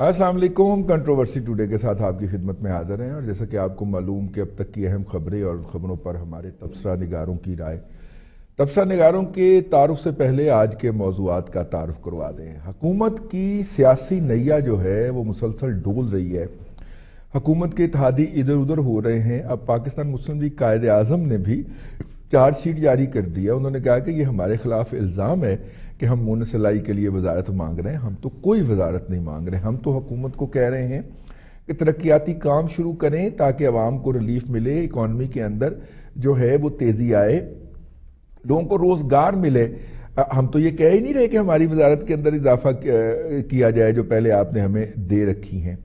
السلام علیکم controversy today کے ساتھ آپ کی خدمت میں حاضر ہیں اور جیسا کہ آپ کو معلوم کہ اب تک کی اہم خبریں اور خبروں پر ہمارے تبصرہ نگاروں کی رائے، تبصرہ نگاروں کے تعارف سے پہلے آج کے موضوعات کا تعارف کروا دیں۔ حکومت کی سیاسی نیا جو ہے، وہ مسلسل ڈول رہی ہے۔ حکومت کے اتحادی ادھر ادھر ہو رہے ہیں۔ اب پاکستان مسلم لیگ قائد اعظم نے بھی چارج شیٹ جاری کر دیا۔ انہوں نے کہا کہ یہ ہمارے خلاف الزام ہے۔ کہ ہم مون سلائی کے لیے وزارت مانگ رہے ہیں، ہم تو کوئی وزارت نہیں مانگ رہے، ہم تو حکومت کو کہہ رہے ہیں کہ ترقیاتی کام شروع کریں تاکہ عوام کو ریلیف ملے، اکانومی کے اندر جو ہے وہ تیزی آئے، لوگوں کو روزگار ملے۔ ہم تو یہ کہہ ہی نہیں رہے کہ ہماری وزارت کے اندر اضافہ کیا جائے جو پہلے آپ نے ہمیں دے رکھی ہیں۔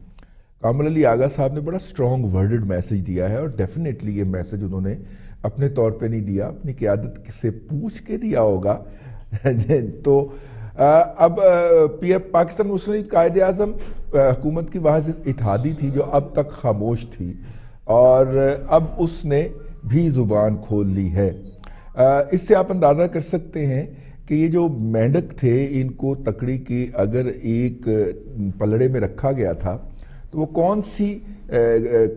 کامل علی آغا صاحب نے بڑا سٹرونگ ورڈڈ میسج دیا ہے اور ڈیفینیٹلی یہ میسج انہوں نے اپنے طور پہ نہیں دیا، اپنی قیادت سے پوچھ کے دیا ہوگا۔ تو اب پی ایف پاکستان مسلم قائد اعظم حکومت کی واحد اتحادی تھی جو اب تک خاموش تھی اور اب اس نے بھی زبان کھول لی ہے۔ اس سے آپ اندازہ کر سکتے ہیں کہ یہ جو مینڈک تھے، ان کو تکڑی کی اگر ایک پلڑے میں رکھا گیا تھا، تو وہ کون سی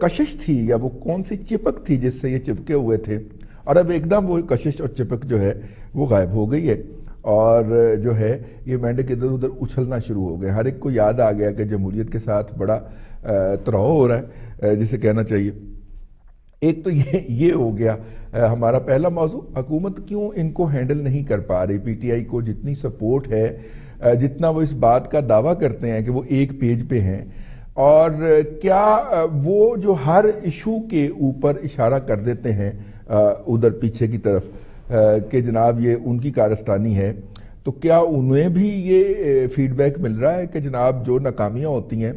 کشش تھی یا وہ کون سی چپک تھی جس سے یہ چپکے ہوئے تھے؟ اور اب ایک دم وہ کشش اور چپک جو ہے، وہ غائب ہو گئی ہے۔ اور جو ہے یہ مینڈک ادھر ادھر اچھلنا شروع ہو گئے۔ ہر ایک کو یاد آ گیا کہ جمہوریت کے ساتھ بڑا تراؤ ہو رہا ہے جسے کہنا چاہیے۔ ایک تو یہ یہ ہو گیا ہمارا پہلا موضوع، حکومت کیوں ان کو ہینڈل نہیں کر پا رہی؟ پی ٹی آئی کو جتنی سپورٹ ہے جتنا وہ اس بات کا دعویٰ کرتے ہیں کہ وہ ایک پیج پہ ہیں۔ اور کیا وہ جو ہر ایشو کے اوپر اشارہ کر دیتے ہیں ادھر پیچھے کی طرف کہ جناب یہ ان کی کارستانی ہے، تو کیا انہیں بھی یہ فیڈ بیک مل رہا ہے کہ جناب جو ناکامیاں ہوتی ہیں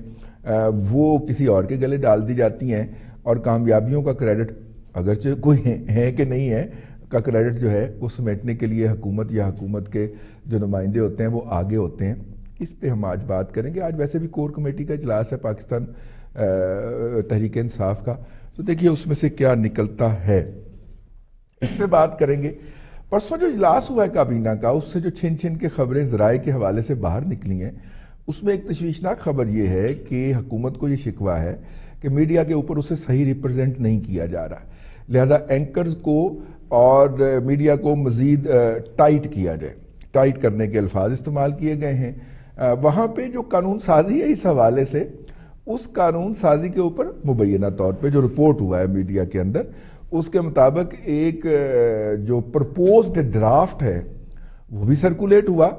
وہ کسی اور کے گلے ڈال دی جاتی ہیں اور کامیابیوں کا کریڈٹ اگرچہ کوئی ہے کہ نہیں ہے، کا کریڈٹ جو ہے وہ سمیٹنے کے لیے حکومت یا حکومت کے جو نمائندے ہوتے ہیں، وہ آگے ہوتے ہیں۔ اس پہ ہم آج بات کریں گے۔ آج ویسے بھی کور کمیٹی کا اجلاس ہے پاکستان تحریک انصاف کا۔ تو دیکھیے، اس میں سے کیا نکلتا ہے۔ اس پہ بات کریں گے۔ پرسوں جو اجلاس ہوا ہے کابینہ کا، اس سے جو چھن چھن کے خبریں ذرائع کے حوالے سے باہر نکلی ہیں، اس میں ایک تشویشناک خبر یہ ہے کہ حکومت کو یہ شکوہ ہے کہ میڈیا کے اوپر اسے صحیح ریپرزینٹ نہیں کیا جا رہا۔ لہذا اینکرز کو اور میڈیا کو مزید ٹائٹ کیا جائے۔ ٹائٹ کرنے کے الفاظ استعمال کیے گئے ہیں۔ وہاں پہ جو قانون سازی ہے اس حوالے سے، اس قانون سازی کے اوپر مبینہ طور پہ جو رپورٹ ہوا ہے میڈیا کے اندر اس کے مطابق ایک جو پرپوزڈ ڈرافٹ ہے، وہ بھی سرکولیٹ ہوا۔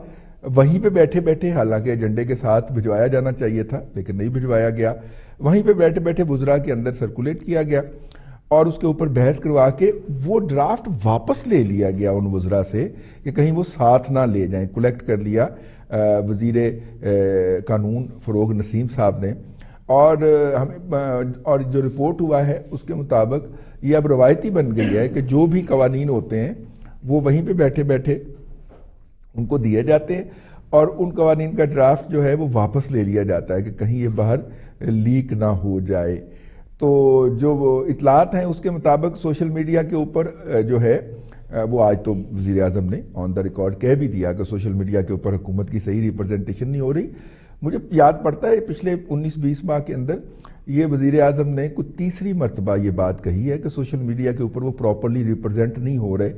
وہیں پہ بیٹھے بیٹھے، حالانکہ ایجنڈے کے ساتھ بھجوایا جانا چاہیے تھا، لیکن نہیں بھجوایا گیا۔ وہیں پہ بیٹھے بیٹھے وزراء کے اندر سرکولیٹ کیا گیا اور اس کے اوپر بحث کروا کے وہ ڈرافٹ واپس لے لیا گیا ان وزراء سے کہ کہیں وہ ساتھ نہ لے جائیں۔ کلیکٹ کر لیا وزیر قانون فروغ نسیم صاحب نے۔ اور ہمیں اور جو رپورٹ ہوا ہے، اس کے مطابق یہ اب روایتی بن گئی ہے کہ جو بھی قوانین ہوتے ہیں، وہ وہیں پہ بیٹھے بیٹھے ان کو دیے جاتے ہیں اور ان قوانین کا ڈرافٹ جو ہے، وہ واپس لے لیا جاتا ہے کہ کہیں یہ باہر لیک نہ ہو جائے۔ تو جو اطلاعات ہیں، اس کے مطابق سوشل میڈیا کے اوپر جو ہے وہ آج تو وزیر اعظم نے آن دا ریکارڈ کہہ بھی دیا کہ سوشل میڈیا کے اوپر حکومت کی صحیح ریپرزنٹیشن نہیں ہو رہی۔ مجھے یاد پڑتا ہے، پچھلے انیس بیس ماہ کے اندر یہ وزیر اعظم نے کچھ تیسری مرتبہ یہ بات کہی ہے کہ سوشل میڈیا کے اوپر وہ پراپرلی ریپرزینٹ نہیں ہو رہے۔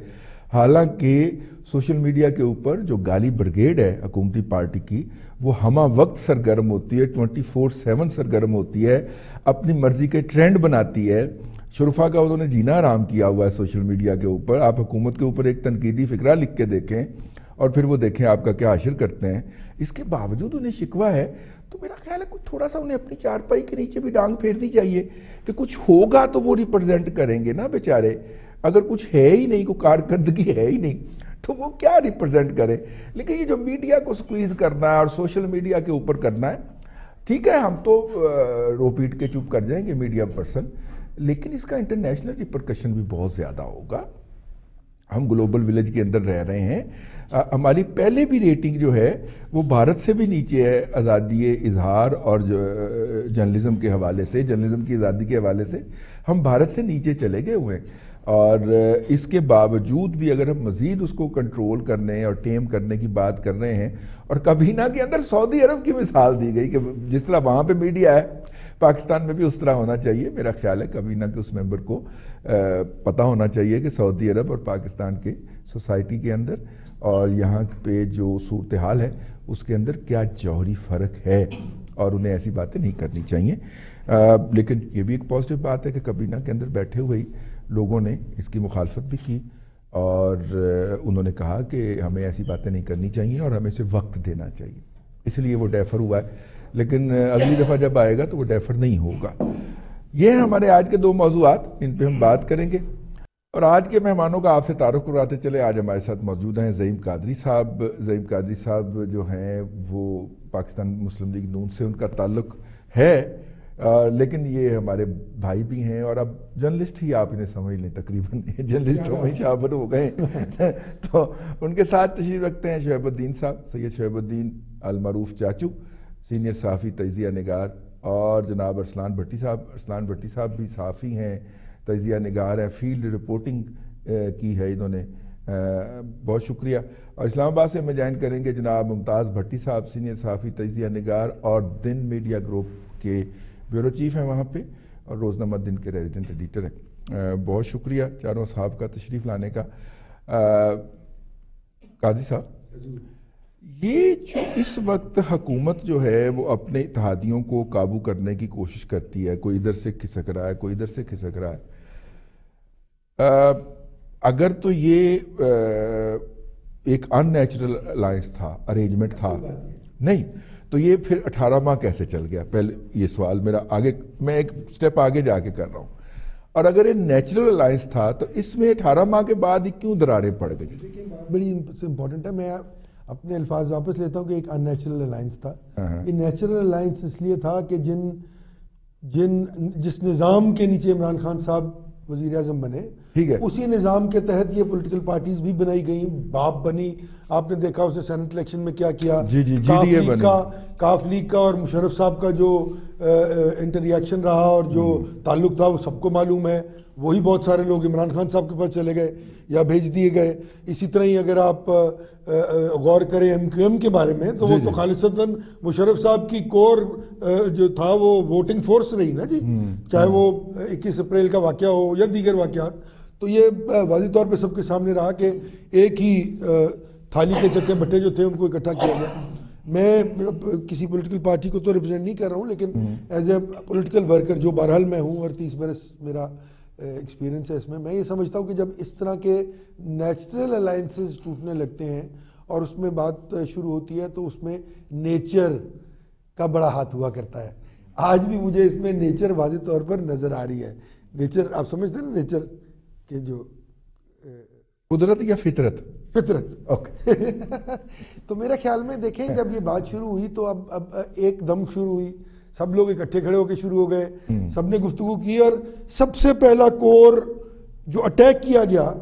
حالانکہ سوشل میڈیا کے اوپر جو گالی برگیڈ ہے حکومتی پارٹی کی، وہ ہمہ وقت سرگرم ہوتی ہے ٹوئنٹی فور سیون سرگرم ہوتی ہے، اپنی مرضی کے ٹرینڈ بناتی ہے۔ شرفا کا انہوں نے جینا آرام کیا ہوا ہے سوشل میڈیا کے اوپر۔ آپ حکومت کے اوپر ایک تنقیدی فکرہ لکھ کے دیکھیں اور پھر وہ دیکھیں آپ کا کیا حشر کرتے ہیں۔ اس کے باوجود انہیں شکوہ ہے تو میرا خیال ہے کچھ تھوڑا سا انہیں اپنی چارپائی کے نیچے بھی ڈانگ پھیرنی چاہیے کہ کچھ ہوگا تو وہ ریپرزینٹ کریں گے نا بیچارے۔ اگر کچھ ہے ہی نہیں، کوئی کارکردگی ہے ہی نہیں، تو وہ کیا ریپرزینٹ کرے لیکن یہ جو میڈیا کو سکویز کرنا ہے اور سوشل میڈیا کے اوپر کرنا ہے، ٹھیک ہے، ہم تو رو پیٹ کے چپ کر جائیں گے میڈیا پرسن لیکن اس کا انٹرنیشنل ریپرکشن بھی بہت زیادہ ہوگا۔ ہم گلوبل ولیج کے اندر رہ رہے ہیں۔ ہماری پہلے بھی ریٹنگ جو ہے، وہ بھارت سے بھی نیچے ہے، آزادی، اظہار اور جرنلزم کے حوالے سے، جرنلزم کی آزادی کے حوالے سے ہم بھارت سے نیچے چلے گئے ہوئے ہیں۔ اور اس کے باوجود بھی اگر ہم مزید اس کو کنٹرول کرنے اور ٹیم کرنے کی بات کر رہے ہیں، اور کبینہ کے اندر سعودی عرب کی مثال دی گئی کہ جس طرح وہاں پہ میڈیا ہے، پاکستان میں بھی اس طرح ہونا چاہیے، میرا خیال ہے کبینہ کے اس ممبر کو پتہ ہونا چاہیے کہ سعودی عرب اور پاکستان کے سوسائٹی کے اندر اور یہاں پہ جو صورتحال ہے، اس کے اندر کیا جوہری فرق ہے؟ اور انہیں ایسی باتیں نہیں کرنی چاہیے۔ لیکن یہ بھی ایک پازیٹیو بات ہے کہ کبینہ کے اندر بیٹھے ہوئے لوگوں نے اس کی مخالفت بھی کی اور انہوں نے کہا کہ ہمیں ایسی باتیں نہیں کرنی چاہیے اور ہمیں اسے وقت دینا چاہیے۔ اس لیے وہ ڈیفر ہوا ہے۔ لیکن اگلی دفعہ جب آئے گا تو وہ ڈیفر نہیں ہوگا۔ یہ ہمارے آج کے دو موضوعات، ان پہ ہم بات کریں گے۔ اور آج کے مہمانوں کا آپ سے تعارف کرواتے چلے آج ہمارے ساتھ موجود ہیں زعیم قادری صاحب۔ زعیم قادری صاحب جو ہیں، وہ پاکستان مسلم لیگ نون سے ان کا تعلق ہے لیکن یہ ہمارے بھائی بھی ہیں۔ اور اب جرنلسٹ ہی آپ انہیں سمجھ لیں، تقریباً جرنلسٹوں میں شامل ہو گئے تو ان کے ساتھ تشریف رکھتے ہیں شعیب الدین صاحب، سید شعیب الدین المعروف چاچو، سینئر صحافی تجزیہ نگار۔ اور جناب ارسلان بھٹی صاحب، ارسلان بھٹی صاحب بھی صحافی ہیں، تجزیہ نگار ہیں، فیلڈ رپورٹنگ کی ہے انہوں نے بہت شکریہ۔ اور اسلام آباد سے ہمیں جوائن کریں گے جناب ممتاز بھٹی صاحب، سینئر صحافی، تجزیہ نگار اور دن میڈیا گروپ کے بیورو چیف ہیں وہاں پہ، اور روزنامہ دن کے ریزیڈنٹ ایڈیٹر ہیں۔ بہت شکریہ چاروں صاحب کا تشریف لانے کا۔ قاضی صاحب۔ جی۔ یہ جو اس وقت حکومت جو ہے وہ اپنے اتحادیوں کو قابو کرنے کی کوشش کرتی ہے کوئی ادھر سے کھسک رہا ہے کوئی ادھر سے کھسک رہا ہے۔ اگر تو یہ ایک ان نیچرل الائنس تھا۔ ارینجمنٹ تھا نہیں تو یہ پھر اٹھارہ ماہ کیسے چل گیا؟ پہلے یہ سوال میرا آگے میں ایک سٹیپ آگے جا کے کر رہا ہوں۔ اور اگر یہ نیچرل الائنس تھا تو اس میں اٹھارہ ماہ کے بعد ہی کیوں دراریں پڑ گئی بڑی امپورٹنٹ ہے۔ میں اپنے الفاظ واپس لیتا ہوں کہ ایک ان نیچرل الائنس تھا۔ یہ نیچرل الائنس اس لیے تھا کہ جن جن جس نظام کے نیچے عمران خان صاحب وزیر اعظم بنے اسی نظام کے تحت یہ پولیٹیکل پارٹیز بھی بنائی گئیں باپ بنی آپ نے دیکھا اسے سینٹ الیکشن میں کیا کیا؟ جی جی جی کا کاف لیگ کا اور مشرف صاحب کا جو انٹر ریاکشن رہا اور جو تعلق تھا وہ سب کو معلوم ہے۔ وہی بہت سارے لوگ عمران خان صاحب کے پاس چلے گئے یا بھیج دیے گئے۔ اسی طرح ہی اگر آپ غور کریں ایم کیو ایم کے بارے میں تو وہ جی، تو جی۔ خالصتاً مشرف صاحب کی کور جو تھا وہ ووٹنگ فورس رہی نا جی؟ چاہے وہ اکیس اپریل کا واقعہ ہو یا دیگر واقعات۔ تو یہ واضح طور پہ سب کے سامنے رہا کہ ایک ہی تھالی کے چکے بٹے جو تھے ان کو اکٹھا کیا گیا۔ میں کسی پولیٹیکل پارٹی کو تو ریپرزینٹ نہیں کر رہا ہوں لیکن ایز اے پولیٹیکل ورکر جو بہرحال میں ہوں اور تیس برس میرا ایکسپیرینس ہے اس میں میں یہ سمجھتا ہوں کہ جب اس طرح کے نیچرل الائنسز ٹوٹنے لگتے ہیں اور اس میں بات شروع ہوتی ہے تو اس میں نیچر کا بڑا ہاتھ ہوا کرتا ہے۔ آج بھی مجھے اس میں نیچر واضح طور پر نظر آ رہی ہے۔ نیچر آپ سمجھتے ہیں نا نیچر کہ جو قدرت یا فطرت؟ فطرت۔ اوکے۔ تو میرے خیال میں دیکھیں جب یہ بات شروع ہوئی تو اب اب ایک دم شروع ہوئی۔ سب لوگ اکٹھے کھڑے ہو کے شروع ہو گئے۔ سب نے گفتگو کی اور سب سے پہلا کور جو اٹیک کیا گیا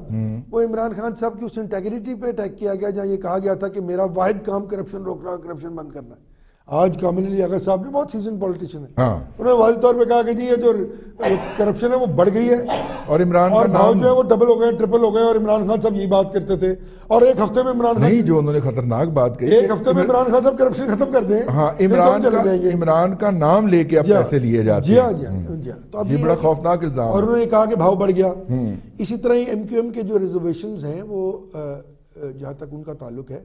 وہ عمران خان صاحب کی اس انٹیگریٹی پہ اٹیک کیا گیا جہاں یہ کہا گیا تھا کہ میرا واحد کام کرپشن روکنا کرپشن بند کرنا۔ ہے آج کامل علی اگر صاحب نے بہت سیزن پولیٹیشن ہے۔ انہوں نے واضح طور پہ کہا کہ جی یہ جو کرپشن ہے وہ بڑھ گئی ہے۔ اور عمران اور نام جو ہے وہ ڈبل ہو گئے ٹرپل ہو گئے اور عمران خان صاحب یہی بات کرتے تھے۔ اور ایک ہفتے میں عمران خان نہیں جو انہوں نے خطرناک بات کہی ایک ہفتے میں عمران خان صاحب کرپشن ختم کر دیں۔ ہاں عمران کا عمران کا نام لے کے اب جی ہاں۔ پیسے لیے جاتے جی ہاں جی ہاں جی ہاں۔ تو یہ بڑا خوفناک الزام اور انہوں نے کہا کہ بھاؤ بڑھ گیا۔ اسی طرح ہی ایم کیو ایم کے جو ریزرویشنز ہیں وہ جہاں تک ان کا تعلق ہے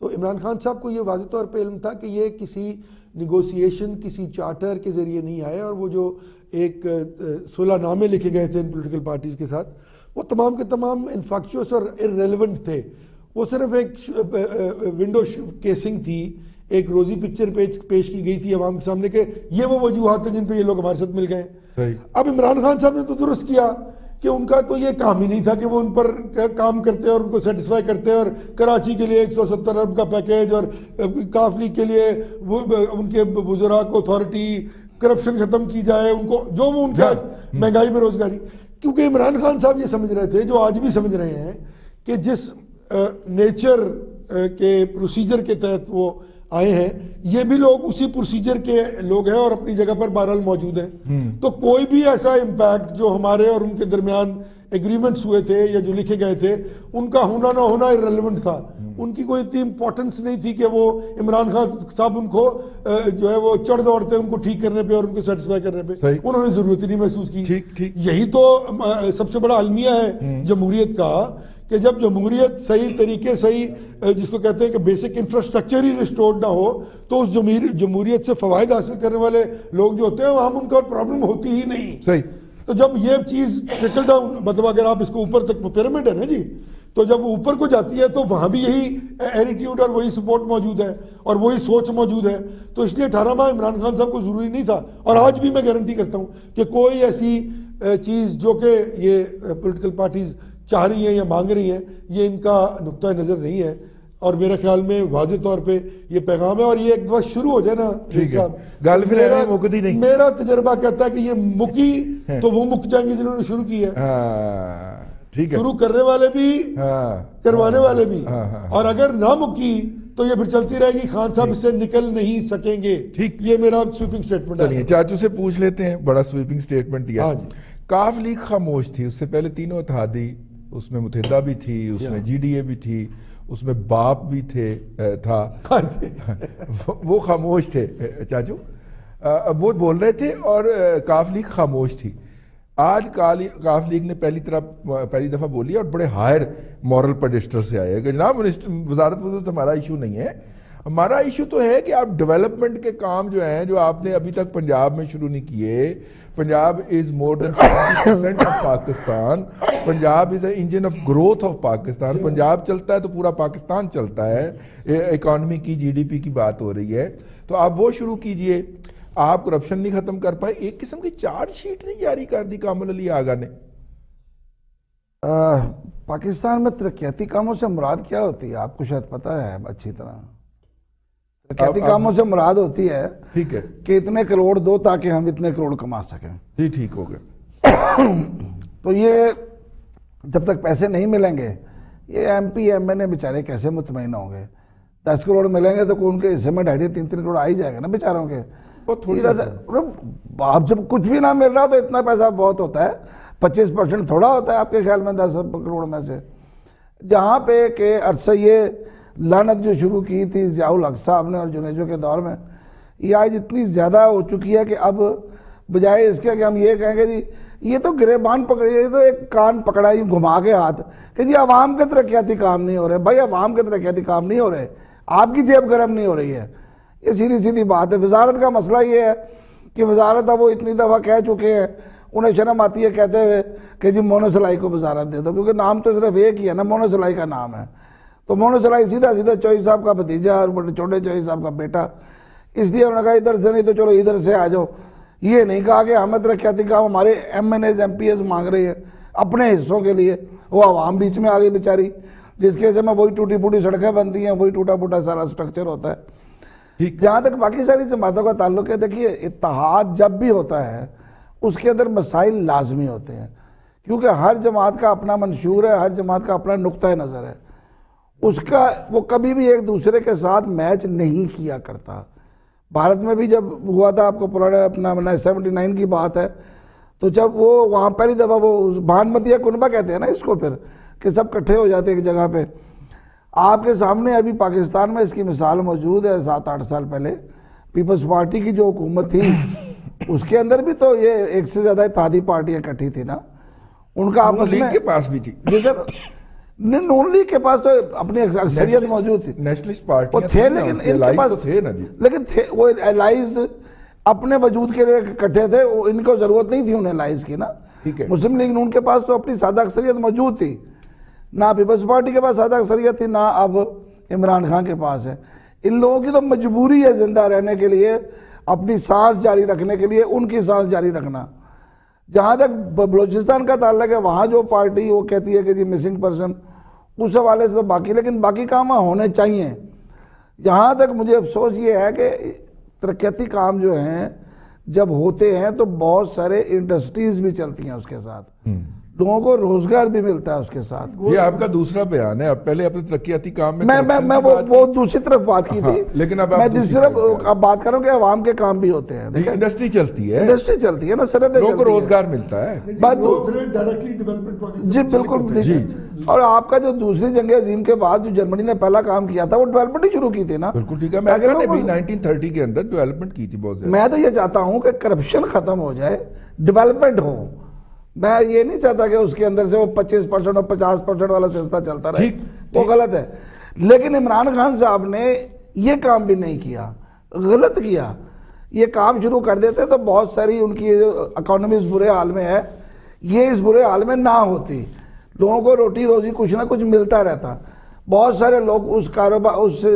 تو عمران خان صاحب کو یہ واضح طور پہ علم تھا کہ یہ کسی نیگوسیشن کسی چارٹر کے ذریعے نہیں آئے اور وہ جو ایک صلح نامے لکھے گئے تھے ان پولیٹیکل پارٹیز کے ساتھ وہ تمام کے تمام انفیکچوس اور ارریلیونٹ تھے۔ وہ صرف ایک ونڈو کیسنگ تھی۔ ایک روزی پکچر پیش پیش کی گئی تھی عوام کے سامنے کہ یہ وہ وجوہات ہیں جن پہ یہ لوگ ہمارے ساتھ مل گئے۔ اب عمران خان صاحب نے تو درست کیا۔ کہ ان کا تو یہ کام ہی نہیں تھا کہ وہ ان پر کام کرتے اور ان کو سیٹسفائی کرتے اور کراچی کے لیے ایک سو ستر ارب کا پیکیج اور کافلی کے لیے ان کے بزرا کو اتھارٹی کرپشن ختم کی جائے ان کو جو وہ ان کا مہنگائی میں روزگاری۔ کیونکہ عمران خان صاحب یہ سمجھ رہے تھے جو آج بھی سمجھ رہے ہیں کہ جس نیچر کے پروسیجر کے تحت وہ آئے ہیں۔ یہ بھی لوگ اسی پروسیجر کے لوگ ہیں اور اپنی جگہ پر بہرحال موجود ہیں۔ تو کوئی بھی ایسا امپیکٹ جو ہمارے اور ان کے درمیان ایگریمنٹس ہوئے تھے یا جو لکھے گئے تھے ان کا ہونا نہ ہونا ریلیونٹ تھا۔ ان کی کوئی اتنی امپورٹنس نہیں تھی کہ وہ عمران خان صاحب ان کو جو ہے وہ چڑھ دوڑتے ان کو ٹھیک کرنے پہ اور ان کو سیٹسفائی کرنے پہ۔ انہوں نے ضرورت ہی نہیں محسوس کی۔ یہی تو سب سے بڑا المیہ ہے جمہوریت کا۔ کہ جب جمہوریت صحیح طریقے صحیح جس کو کہتے ہیں کہ بیسک انفراسٹرکچر ہی ریسٹورڈ نہ ہو تو اس جمہوریت سے فوائد حاصل کرنے والے لوگ جو ہوتے ہیں وہاں ان کا پرابلم ہوتی ہی نہیں۔ صحیح۔ تو جب یہ چیز ٹرکل ڈاؤن مطلب اگر آپ اس کو اوپر تک پیرامڈ ہے نا جی؟ تو جب وہ اوپر کو جاتی ہے تو وہاں بھی یہی ایٹیٹیوڈ اور وہی سپورٹ موجود ہے اور وہی سوچ موجود ہے۔ تو اس لیے اٹھارہ ماہ عمران خان صاحب کو ضروری نہیں تھا۔ اور آج بھی میں گارنٹی کرتا ہوں کہ کوئی ایسی چیز جو کہ یہ پولیٹیکل پارٹیز چاہ رہی ہیں یا مانگ رہی ہیں یہ ان کا نقطۂ نظر نہیں ہے۔ اور میرے خیال میں واضح طور پہ یہ پیغام ہے اور یہ ایک دفعہ شروع ہو جائے نا۔ میرا تجربہ کہتا ہے کہ یہ مکی تو وہ مک جائیں گے جنہوں نے شروع کی ہے۔ ہاں، شروع کرنے والے بھی ہاں۔ کروانے والے بھی۔ ہاں، اور اگر نہ مکی تو یہ پھر چلتی رہے گی۔ خان صاحب اس سے نکل نہیں سکیں گے۔ ٹھیک۔ یہ میرا سویپنگ سٹیٹمنٹ ہے۔ چاچو سے پوچھ لیتے ہیں۔ بڑا سویپنگ سٹیٹمنٹ دیا۔ جی۔ کاف لیگ خاموش تھی اس سے پہلے تینوں اتحادی اس میں متحدہ بھی تھی اس میں جی ڈی اے بھی تھی اس میں باپ بھی تھے تھا۔ وہ خاموش تھے چاچو۔ وہ بول رہے تھے اور کاف لیگ خاموش تھی۔ آج کاف لیگ نے پہلی طرح پہلی دفعہ بولی اور بڑے ہائر مورل پڈسٹر سے آئے۔ کہ جناب وزارت وزارت ہمارا ایشو نہیں ہے۔ ہمارا ایشو تو ہے کہ آپ ڈیولپمنٹ کے کام جو ہیں، جو آپ نے ابھی تک پنجاب میں شروع نہیں کیے، Punjab is more than seventy percent of Pakistan Punjab is a engine of growth of Pakistan Punjab چلتا ہے تو پورا پاکستان چلتا ہے۔ اکانومی کی جی ڈی پی کی بات ہو رہی ہے۔ تو آپ وہ شروع کیجیے۔ آپ کرپشن نہیں ختم کر پائے۔ ایک قسم کی چارج شیٹ نہیں جاری کر دی کامل علی آگا نے۔ پاکستان میں ترقیاتی کاموں سے مراد کیا ہوتی ہے؟ آپ کو شاید پتا ہے، اچھی طرح۔ ترقیاتی کاموں سے مراد ہوتی ہے ٹھیک ہے۔ کہ اتنے کروڑ دو تاکہ ہم اتنے کروڑ کما سکیں۔ جی ٹھیک ہو گیا۔ تو یہ جب تک پیسے نہیں ملیں گے یہ M P M N A بیچارے کیسے مطمئن ہوں گے؟ دس کروڑ ملیں گے تو ان کے حصے میں ڈھائی تین تین کروڑ آ ہی جائے گا نا بیچاروں کے۔ آپ جب کچھ بھی نہ مل رہا تو اتنا پیسہ بہت ہوتا ہے۔ پچیس پرسنٹ تھوڑا ہوتا ہے آپ کے خیال میں دس کروڑ میں سے۔ جہاں پہ کہ عرصہ یہ لانت جو شروع کی تھی ضیاء الحق صاحب نے اور جنیجو کے دور میں، یہ آج اتنی زیادہ ہو چکی ہے کہ اب بجائے اس کے کہ ہم یہ کہیں گے جی یہ تو گرے بان پکڑی، یہ تو ایک کان پکڑا ہی گھما کے ہاتھ کہ جی عوام کے ترقیاتی کام نہیں ہو رہے، بھائی عوام کے ترقیاتی کام نہیں ہو رہے، آپ کی جیب گرم نہیں ہو رہی ہے۔ یہ سیدھی سیدھی بات ہے۔ وزارت کا مسئلہ یہ ہے کہ وزارت اب وہ اتنی دفعہ کہہ چکے ہیں، انہیں شرم آتی ہے کہتے ہوئے کہ جی مونو سلائی کو وزارت دے دو، کیونکہ نام تو صرف ایک ہی ہے نا مونو سلائی کا نام ہے۔ تو مونو سلائی سیدھا سیدھا چوہی صاحب کا بھتیجا اور چھوٹے چوہی صاحب کا بیٹا۔ اس لیے انہوں نے کہا ادھر سے نہیں تو چلو ادھر سے آ جاؤ۔ یہ نہیں کہا کہ ہمیں ترقیاتی کام ہمارے M N As M P As مانگ رہی ہے اپنے حصوں کے لیے۔ وہ عوام بیچ میں آ گئی بیچاری۔ جس کے میں وہی ٹوٹی پھوٹی سڑکیں بنتی ہیں وہی ٹوٹا پھوٹا سارا سٹرکچر ہوتا ہے۔ جہاں تک باقی ساری جماعتوں کا تعلق ہے دیکھیے اتحاد جب بھی ہوتا ہے اس کے اندر مسائل لازمی ہوتے ہیں۔ کیونکہ ہر جماعت کا اپنا منشور ہے ہر جماعت کا اپنا نقطۂ نظر ہے۔ اس کا وہ کبھی بھی ایک دوسرے کے ساتھ میچ نہیں کیا کرتا۔ بھارت میں بھی جب ہوا تھا آپ کو پرانا اپنا سیونٹی نائن کی بات ہے تو جب وہ وہاں پہلی دفعہ وہ بھانمتی کنبا کہتے ہیں نا اس کو پھر کہ سب کٹھے ہو جاتے ایک جگہ پہ۔ آپ کے سامنے ابھی پاکستان میں اس کی مثال موجود ہے سات آٹھ سال پہلے۔ پیپلز پارٹی کی جو حکومت تھی اس کے اندر بھی تو یہ ایک سے زیادہ اتحادی پارٹیاں کٹھی تھی نا۔ ان کا آپس میں کے پاس بھی تھی۔ جی نون لیگ کے پاس تو اپنی اکثریت موجود تھی۔ نیشنلسٹ پارٹی تھے لیکن ان کے پاس تھے نا جی۔ لیکن وہ الائز اپنے وجود کے لیے کٹھے تھے ان کو ضرورت نہیں تھی انہیں الائز کی نا۔ مسلم لیگ نون کے پاس تو اپنی سادہ اکثریت موجود تھی۔ نہ پیپلز پارٹی کے پاس سادہ اکثریت تھی نہ اب عمران خان کے پاس ہے۔ ان لوگوں کی تو مجبوری ہے زندہ رہنے کے لیے اپنی سانس جاری رکھنے کے لیے ان کی سانس جاری رکھنا۔ جہاں تک بلوچستان کا تعلق ہے، وہاں جو پارٹی وہ کہتی ہے کہ جی مسنگ پرسن اس حوالے سے تو باقی، لیکن باقی کام ہونے چاہیے۔ یہاں تک مجھے افسوس یہ ہے کہ ترقیتی کام جو ہیں، جب ہوتے ہیں تو بہت سارے انڈسٹریز بھی چلتی ہیں اس کے ساتھ۔ لوگوں کو روزگار بھی ملتا ہے اس کے ساتھ۔ یہ آپ کا دوسرا بیان ہے۔ پہلے اپنے ترقیاتی کام میں میں وہ دوسری طرف بات کی ہاں، تھی۔ لیکن اب آپ میں دوسری طرف اب بات کروں کہ عوام کے کام بھی ہوتے ہیں۔ کی۔ جی انڈسٹری چلتی ہے۔ انڈسٹری چلتی ہے نا سرحدیں لوگوں کو۔ روزگار ملتا ہے۔ جی بالکل ہیں۔ جی۔ اور آپ کا جو دوسری جنگ عظیم کے بعد جو جرمنی نے پہلا کام کیا تھا وہ ڈیولپمنٹ ہی شروع کی تھی نا۔ بالکل ٹھیک ہے۔ امریکہ نے بھی نائنٹین تھرٹی کے اندر ڈیولپمنٹ کی تھی بہت زیادہ۔ میں تو یہ چاہتا ہوں کہ کرپشن ختم ہو جائے ڈیولپمنٹ ہو۔ میں یہ نہیں چاہتا کہ اس کے اندر سے وہ پچیس پرسنٹ اور پچاس پرسنٹ والا سلسلہ چلتا رہے۔ وہ غلط ہے۔ لیکن عمران خان صاحب نے یہ کام بھی نہیں کیا غلط کیا۔ یہ کام شروع کر دیتے تو بہت ساری ان کی اکانومی اس برے حال میں ہے۔ یہ اس برے حال میں نہ ہوتی۔ لوگوں کو روٹی روزی کچھ نہ کچھ ملتا رہتا۔ بہت سارے لوگ اس کاروبار اس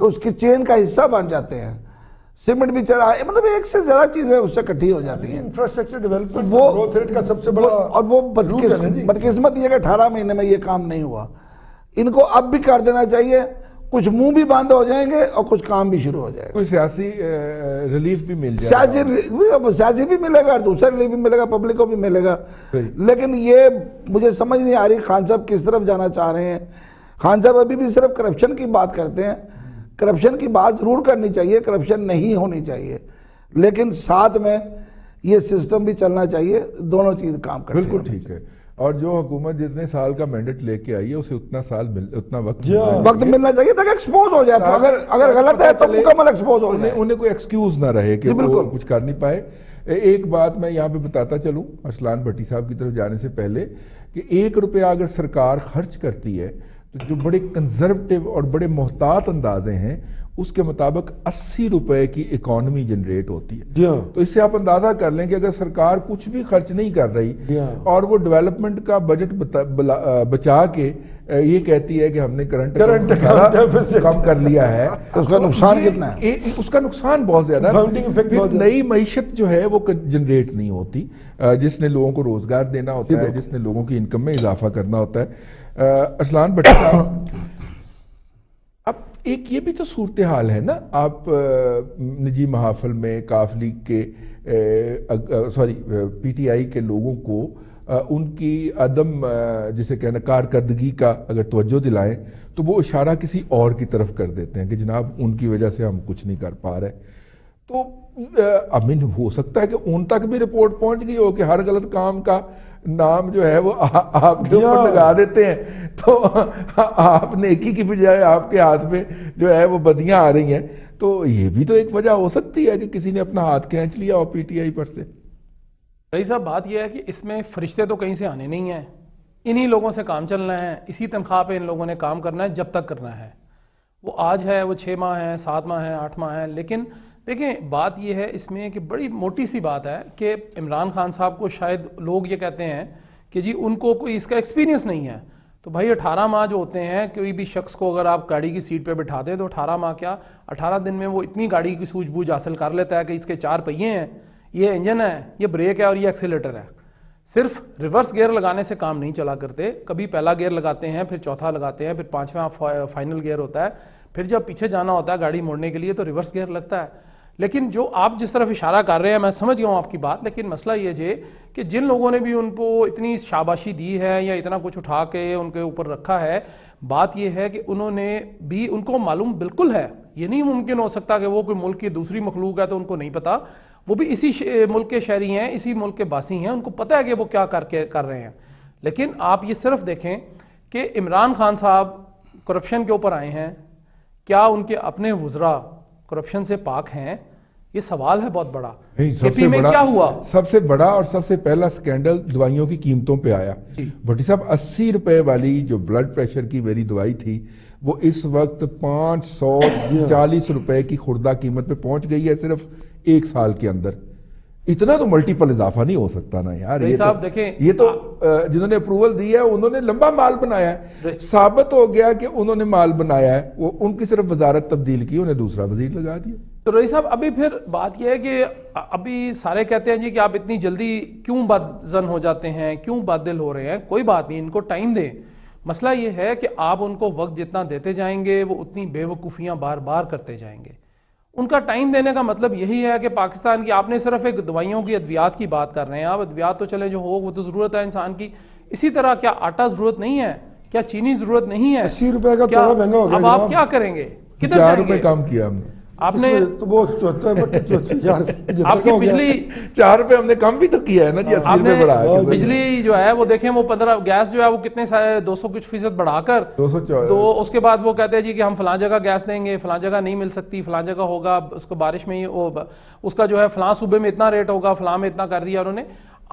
اس کی چین کا حصہ بن جاتے ہیں۔ سیمنٹ بھی چلا مطلب ایک سے زیادہ چیزیں اس سے کٹھی ہو جاتی ہیں۔ انفراسٹرکچر ڈیولپمنٹ وہ گروتھ ریٹ کا سب سے بڑا اور وہ ہے جی۔ بدقسمت یہ کہ اٹھارہ مہینے میں یہ کام نہیں ہوا۔ ان کو اب بھی کر دینا چاہیے۔ کچھ منہ بھی بند ہو جائیں گے اور کچھ کام بھی شروع ہو جائے گا کوئی سیاسی ریلیف بھی مل جائے سیاسی سیاسی بھی ملے گا دوسرا ریلیف بھی ملے گا پبلک کو بھی ملے گا۔ لیکن یہ مجھے سمجھ نہیں آ رہی خان صاحب کس طرف جانا چاہ رہے ہیں؟ خان صاحب ابھی بھی صرف کرپشن کی بات کرتے ہیں۔ کرپشن کی بات ضرور کرنی چاہیے کرپشن نہیں ہونی چاہیے۔ لیکن ساتھ میں یہ سسٹم بھی چلنا چاہیے دونوں چیز کام کرتے بالکل ٹھیک ہے۔ اور جو حکومت جتنے سال کا مینڈیٹ لے کے آئی ہے اسے اتنا سال مل اتنا وقت جی ہاں۔ وقت ملنا چاہیے تاکہ ایکسپوز ہو جائے۔ اگر اگر غلط ہے تو مکمل ایکسپوز ہو جائے۔ انہیں کوئی ایکسکیوز نہ رہے کہ جی، وہ۔ کچھ کر نہیں پائے۔ ایک بات میں یہاں پہ بتاتا چلوں ارسلان بھٹی صاحب کی طرف جانے سے پہلے کہ ایک روپیہ اگر سرکار خرچ کرتی ہے تو جو بڑے کنزرویٹو اور بڑے محتاط اندازے ہیں اس کے مطابق اسی روپے کی اکانومی جنریٹ ہوتی ہے۔ تو اس سے آپ اندازہ کر لیں کہ اگر سرکار کچھ بھی خرچ نہیں کر رہی. اور وہ ڈیولپمنٹ کا بجٹ بچا کے یہ کہتی ہے کہ ہم نے کرنٹ. کم کر لیا ہے۔ تو اس کا نقصان کتنا ہے؟ اس کا نقصان بہت زیادہ نئی معیشت جو ہے وہ جنریٹ نہیں ہوتی۔ جس نے لوگوں کو روزگار دینا ہوتا ہے جس نے لوگوں کی انکم میں اضافہ کرنا ہوتا ہے۔ ارسلان بٹی صاحب، اب ایک یہ بھی تو صورتحال ہے نا، آپ نجی محافل میں کاف لیگ کے سوری پی ٹی آئی کے لوگوں کو ان کی عدم جسے کہنا کارکردگی کا اگر توجہ دلائیں، تو وہ اشارہ کسی اور کی طرف کر دیتے ہیں کہ جناب ان کی وجہ سے ہم کچھ نہیں کر پا رہے۔ تو امین ہو سکتا ہے کہ ان تک بھی رپورٹ پہنچ گئی ہو کہ ہر غلط کام کا نام جو ہے وہ آپ کے اوپر لگا دیتے ہیں۔ تو آپ نیکی کی بجائے آپ کے ہاتھ میں جو ہے وہ بدیاں آ رہی ہیں۔ تو یہ بھی تو ایک وجہ ہو سکتی ہے کہ کسی نے اپنا ہاتھ کھینچ لیا ہو پی ٹی آئی پر سے۔ رئی صاحب بات یہ ہے کہ اس میں فرشتے تو کہیں سے آنے نہیں ہیں۔ انہی لوگوں سے کام چلنا ہے۔ اسی تنخواہ پہ ان لوگوں نے کام کرنا ہے جب تک کرنا ہے۔ وہ آج ہے وہ چھ ماہ ہیں سات ماہ ہیں آٹھ ماہ ہیں لیکن دیکھیں، بات یہ ہے اس میں کہ بڑی موٹی سی بات ہے کہ عمران خان صاحب کو شاید لوگ یہ کہتے ہیں کہ جی ان کو کوئی اس کا ایکسپیرینس نہیں ہے۔ تو بھائی، اٹھارہ ماہ جو ہوتے ہیں، کوئی بھی شخص کو اگر آپ گاڑی کی سیٹ پہ بٹھا دیں تو اٹھارہ ماہ کیا؟ اٹھارہ دن میں وہ اتنی گاڑی کی سوجھ بوجھ حاصل کر لیتا ہے کہ اس کے چار پہیے ہیں۔ یہ انجن ہے، یہ بریک ہے اور یہ ایکسیلیٹر ہے۔ صرف ریورس گیئر لگانے سے کام نہیں چلا کرتے۔ کبھی پہلا گیئر لگاتے ہیں، پھر چوتھا لگاتے ہیں، پھر پانچواں فائنل گیئر ہوتا ہے۔ پھر جب پیچھے جانا ہوتا ہے گاڑی موڑنے کے لیے تو ریورس گیئر لگتا ہے۔ لیکن جو آپ جس طرف اشارہ کر رہے ہیں، میں سمجھ گیا ہوں آپ کی بات، لیکن مسئلہ یہ جے کہ جن لوگوں نے بھی ان کو اتنی شاباشی دی ہے یا اتنا کچھ اٹھا کے ان کے اوپر رکھا ہے، بات یہ ہے کہ انہوں نے بھی ان کو معلوم بالکل ہے۔ یہ نہیں ممکن ہو سکتا کہ وہ کوئی ملک کی دوسری مخلوق ہے تو ان کو نہیں پتا۔ وہ بھی اسی ملک کے شہری ہیں، اسی ملک کے باسی ہیں، ان کو پتہ ہے کہ وہ کیا کر کے، کر رہے ہیں۔ لیکن آپ یہ صرف دیکھیں کہ عمران خان صاحب کرپشن کے اوپر آئے ہیں۔ کیا ان کے اپنے وزراء کرپشن سے پاک ہیں؟ یہ سوال ہے بہت بڑا۔ کے پی میں کیا ہوا؟ سب سے بڑا اور سب سے پہلا سکینڈل دوائیوں کی قیمتوں پہ آیا۔ جی۔ بھٹی صاحب اسی روپے والی جو بلڈ پریشر کی میری دوائی تھی وہ اس وقت پانچ سو چالیس روپے کی خوردہ قیمت پہ پہنچ گئی ہے صرف ایک سال کے اندر۔ اتنا تو ملٹیپل اضافہ نہیں ہو سکتا نا یار یہ صاحب دیکھیں، یہ تو جنہوں نے اپروول دی ہے انہوں نے لمبا مال بنایا ہے۔ ثابت ہو گیا کہ انہوں نے مال بنایا ہے وہ ان کی صرف وزارت تبدیل کی انہیں دوسرا وزیر لگا دیا۔ تو رئی صاحب ابھی پھر بات یہ ہے کہ ابھی سارے کہتے ہیں جی کہ آپ اتنی جلدی کیوں بدزن ہو جاتے ہیں کیوں بادل ہو رہے ہیں؟ کوئی بات نہیں ان کو ٹائم دیں۔ مسئلہ یہ ہے کہ آپ ان کو وقت جتنا دیتے جائیں گے وہ اتنی بے وقوفیاں بار بار کرتے جائیں گے۔ ان کا ٹائم دینے کا مطلب یہی ہے کہ پاکستان کی آپ نے صرف ایک دوائیوں کی ادویات کی بات کر رہے ہیں۔ آپ ادویات تو چلے جو ہو وہ تو ضرورت ہے انسان کی۔ اسی طرح کیا آٹا ضرورت نہیں ہے؟ کیا چینی ضرورت نہیں ہے؟ اسی روپے کا تھوڑا مہنگا ہو گیا اب آپ۔ کیا کریں گے؟ کدھر چار روپے کم کیا ہم نے۔ آپ نے آپ کی۔ بجلی چار روپے ہم نے کم بھی تو کیا ہے نا جی اسی روپے بڑھا کے بجلی جو ہے وہ دیکھیں وہ پندرہ گیس جو ہے وہ کتنے دو سو کچھ فیصد بڑھا کر دو سو چو- تو اس کے بعد وہ کہتے ہیں جی کہ ہم فلاں جگہ گیس دیں گے فلاں جگہ نہیں مل سکتی فلاں جگہ ہوگا اس کو بارش میں ہی وہ اس کا جو ہے فلاں صوبے میں اتنا ریٹ ہوگا فلاں میں اتنا کر دیا انہوں نے۔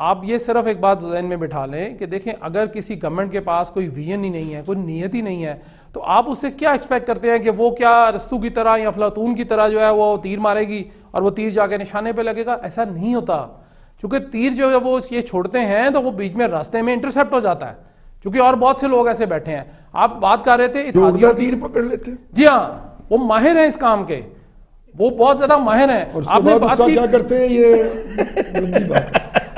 آپ یہ صرف ایک بات ذہن میں بٹھا لیں کہ دیکھیں اگر کسی گورنمنٹ کے پاس کوئی ویژن ہی نہیں ہے کوئی نیت ہی نہیں ہے تو آپ اس سے کیا ایکسپیکٹ کرتے ہیں کہ وہ کیا رستو کی طرح یا افلاطون کی طرح جو ہے وہ تیر مارے گی اور وہ تیر جا کے نشانے پہ لگے گا؟ ایسا نہیں ہوتا۔ چونکہ تیر جو ہے وہ یہ چھوڑتے ہیں تو وہ بیچ میں راستے میں انٹرسپٹ ہو جاتا ہے۔ چونکہ اور بہت سے لوگ ایسے بیٹھے ہیں۔ آپ بات کر رہے تھے تیر پکڑ لیتے۔ ہیں جی ہاں وہ ماہر ہیں اس کام کے۔ وہ بہت زیادہ ماہر ہیں۔ اور اس آپ کے نے بعد اس بات کا کی کیا کرتے ہیں؟ یہ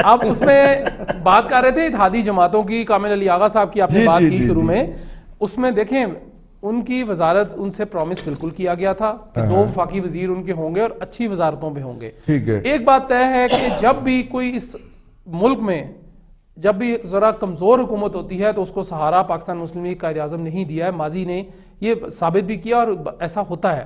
آپ اس میں بات کر رہے تھے اتحادی جماعتوں کی کامل علی آغا صاحب کی آپ نے جی، بات جی، کی جی، شروع۔ میں۔ اس میں دیکھیں ان کی وزارت ان سے پرومس بالکل کیا گیا تھا کہ دو وفاقی وزیر ان کے ہوں گے اور اچھی وزارتوں پہ ہوں گے۔ ایک بات طے ہے کہ جب بھی کوئی اس ملک میں جب بھی ذرا کمزور حکومت ہوتی ہے تو اس کو سہارا پاکستان مسلم لیگ قائد اعظم نہیں دیا ہے۔ ماضی نے یہ ثابت بھی کیا اور ایسا ہوتا ہے۔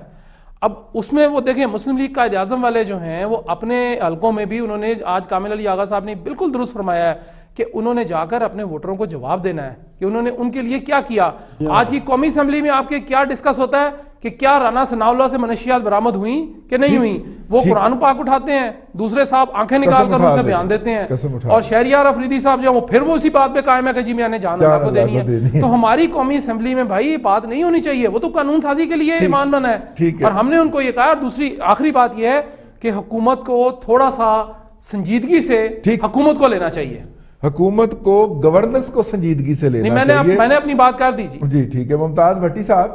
اب اس میں وہ دیکھیں مسلم لیگ قائد اعظم والے جو ہیں وہ اپنے حلقوں میں بھی انہوں نے آج کامل علی آغا صاحب نے بالکل درست فرمایا ہے۔ کہ انہوں نے جا کر اپنے ووٹروں کو جواب دینا ہے کہ انہوں نے ان کے لیے کیا کیا۔ آج کی قومی اسمبلی میں آپ کے کیا ڈسکس ہوتا ہے کہ کیا رانا ثناء اللہ سے منشیات برآمد ہوئیں کہ نہیں ہوئیں؟ وہ۔ قرآن پاک اٹھاتے ہیں دوسرے صاحب آنکھیں نکال کر ان سے بیان دیتے ہیں۔ اور شہریار افریدی صاحب جو وہ پھر وہ اسی بات پہ قائم ہے کہ جی میں نے جان اللہ کو دینی ہے۔ تو ہماری قومی اسمبلی میں بھائی یہ بات نہیں ہونی چاہیے وہ تو قانون سازی کے لیے ایمان بنا ہے۔ اور ہم نے ان کو یہ کہا۔ اور دوسری آخری بات یہ ہے کہ حکومت کو تھوڑا سا سنجیدگی سے۔ حکومت کو لینا چاہیے۔ حکومت کو گورننس کو سنجیدگی سے لینا میں نے چاہیے۔ میں نے اپنی بات کر دی جی۔ جی ٹھیک ہے ممتاز بھٹی صاحب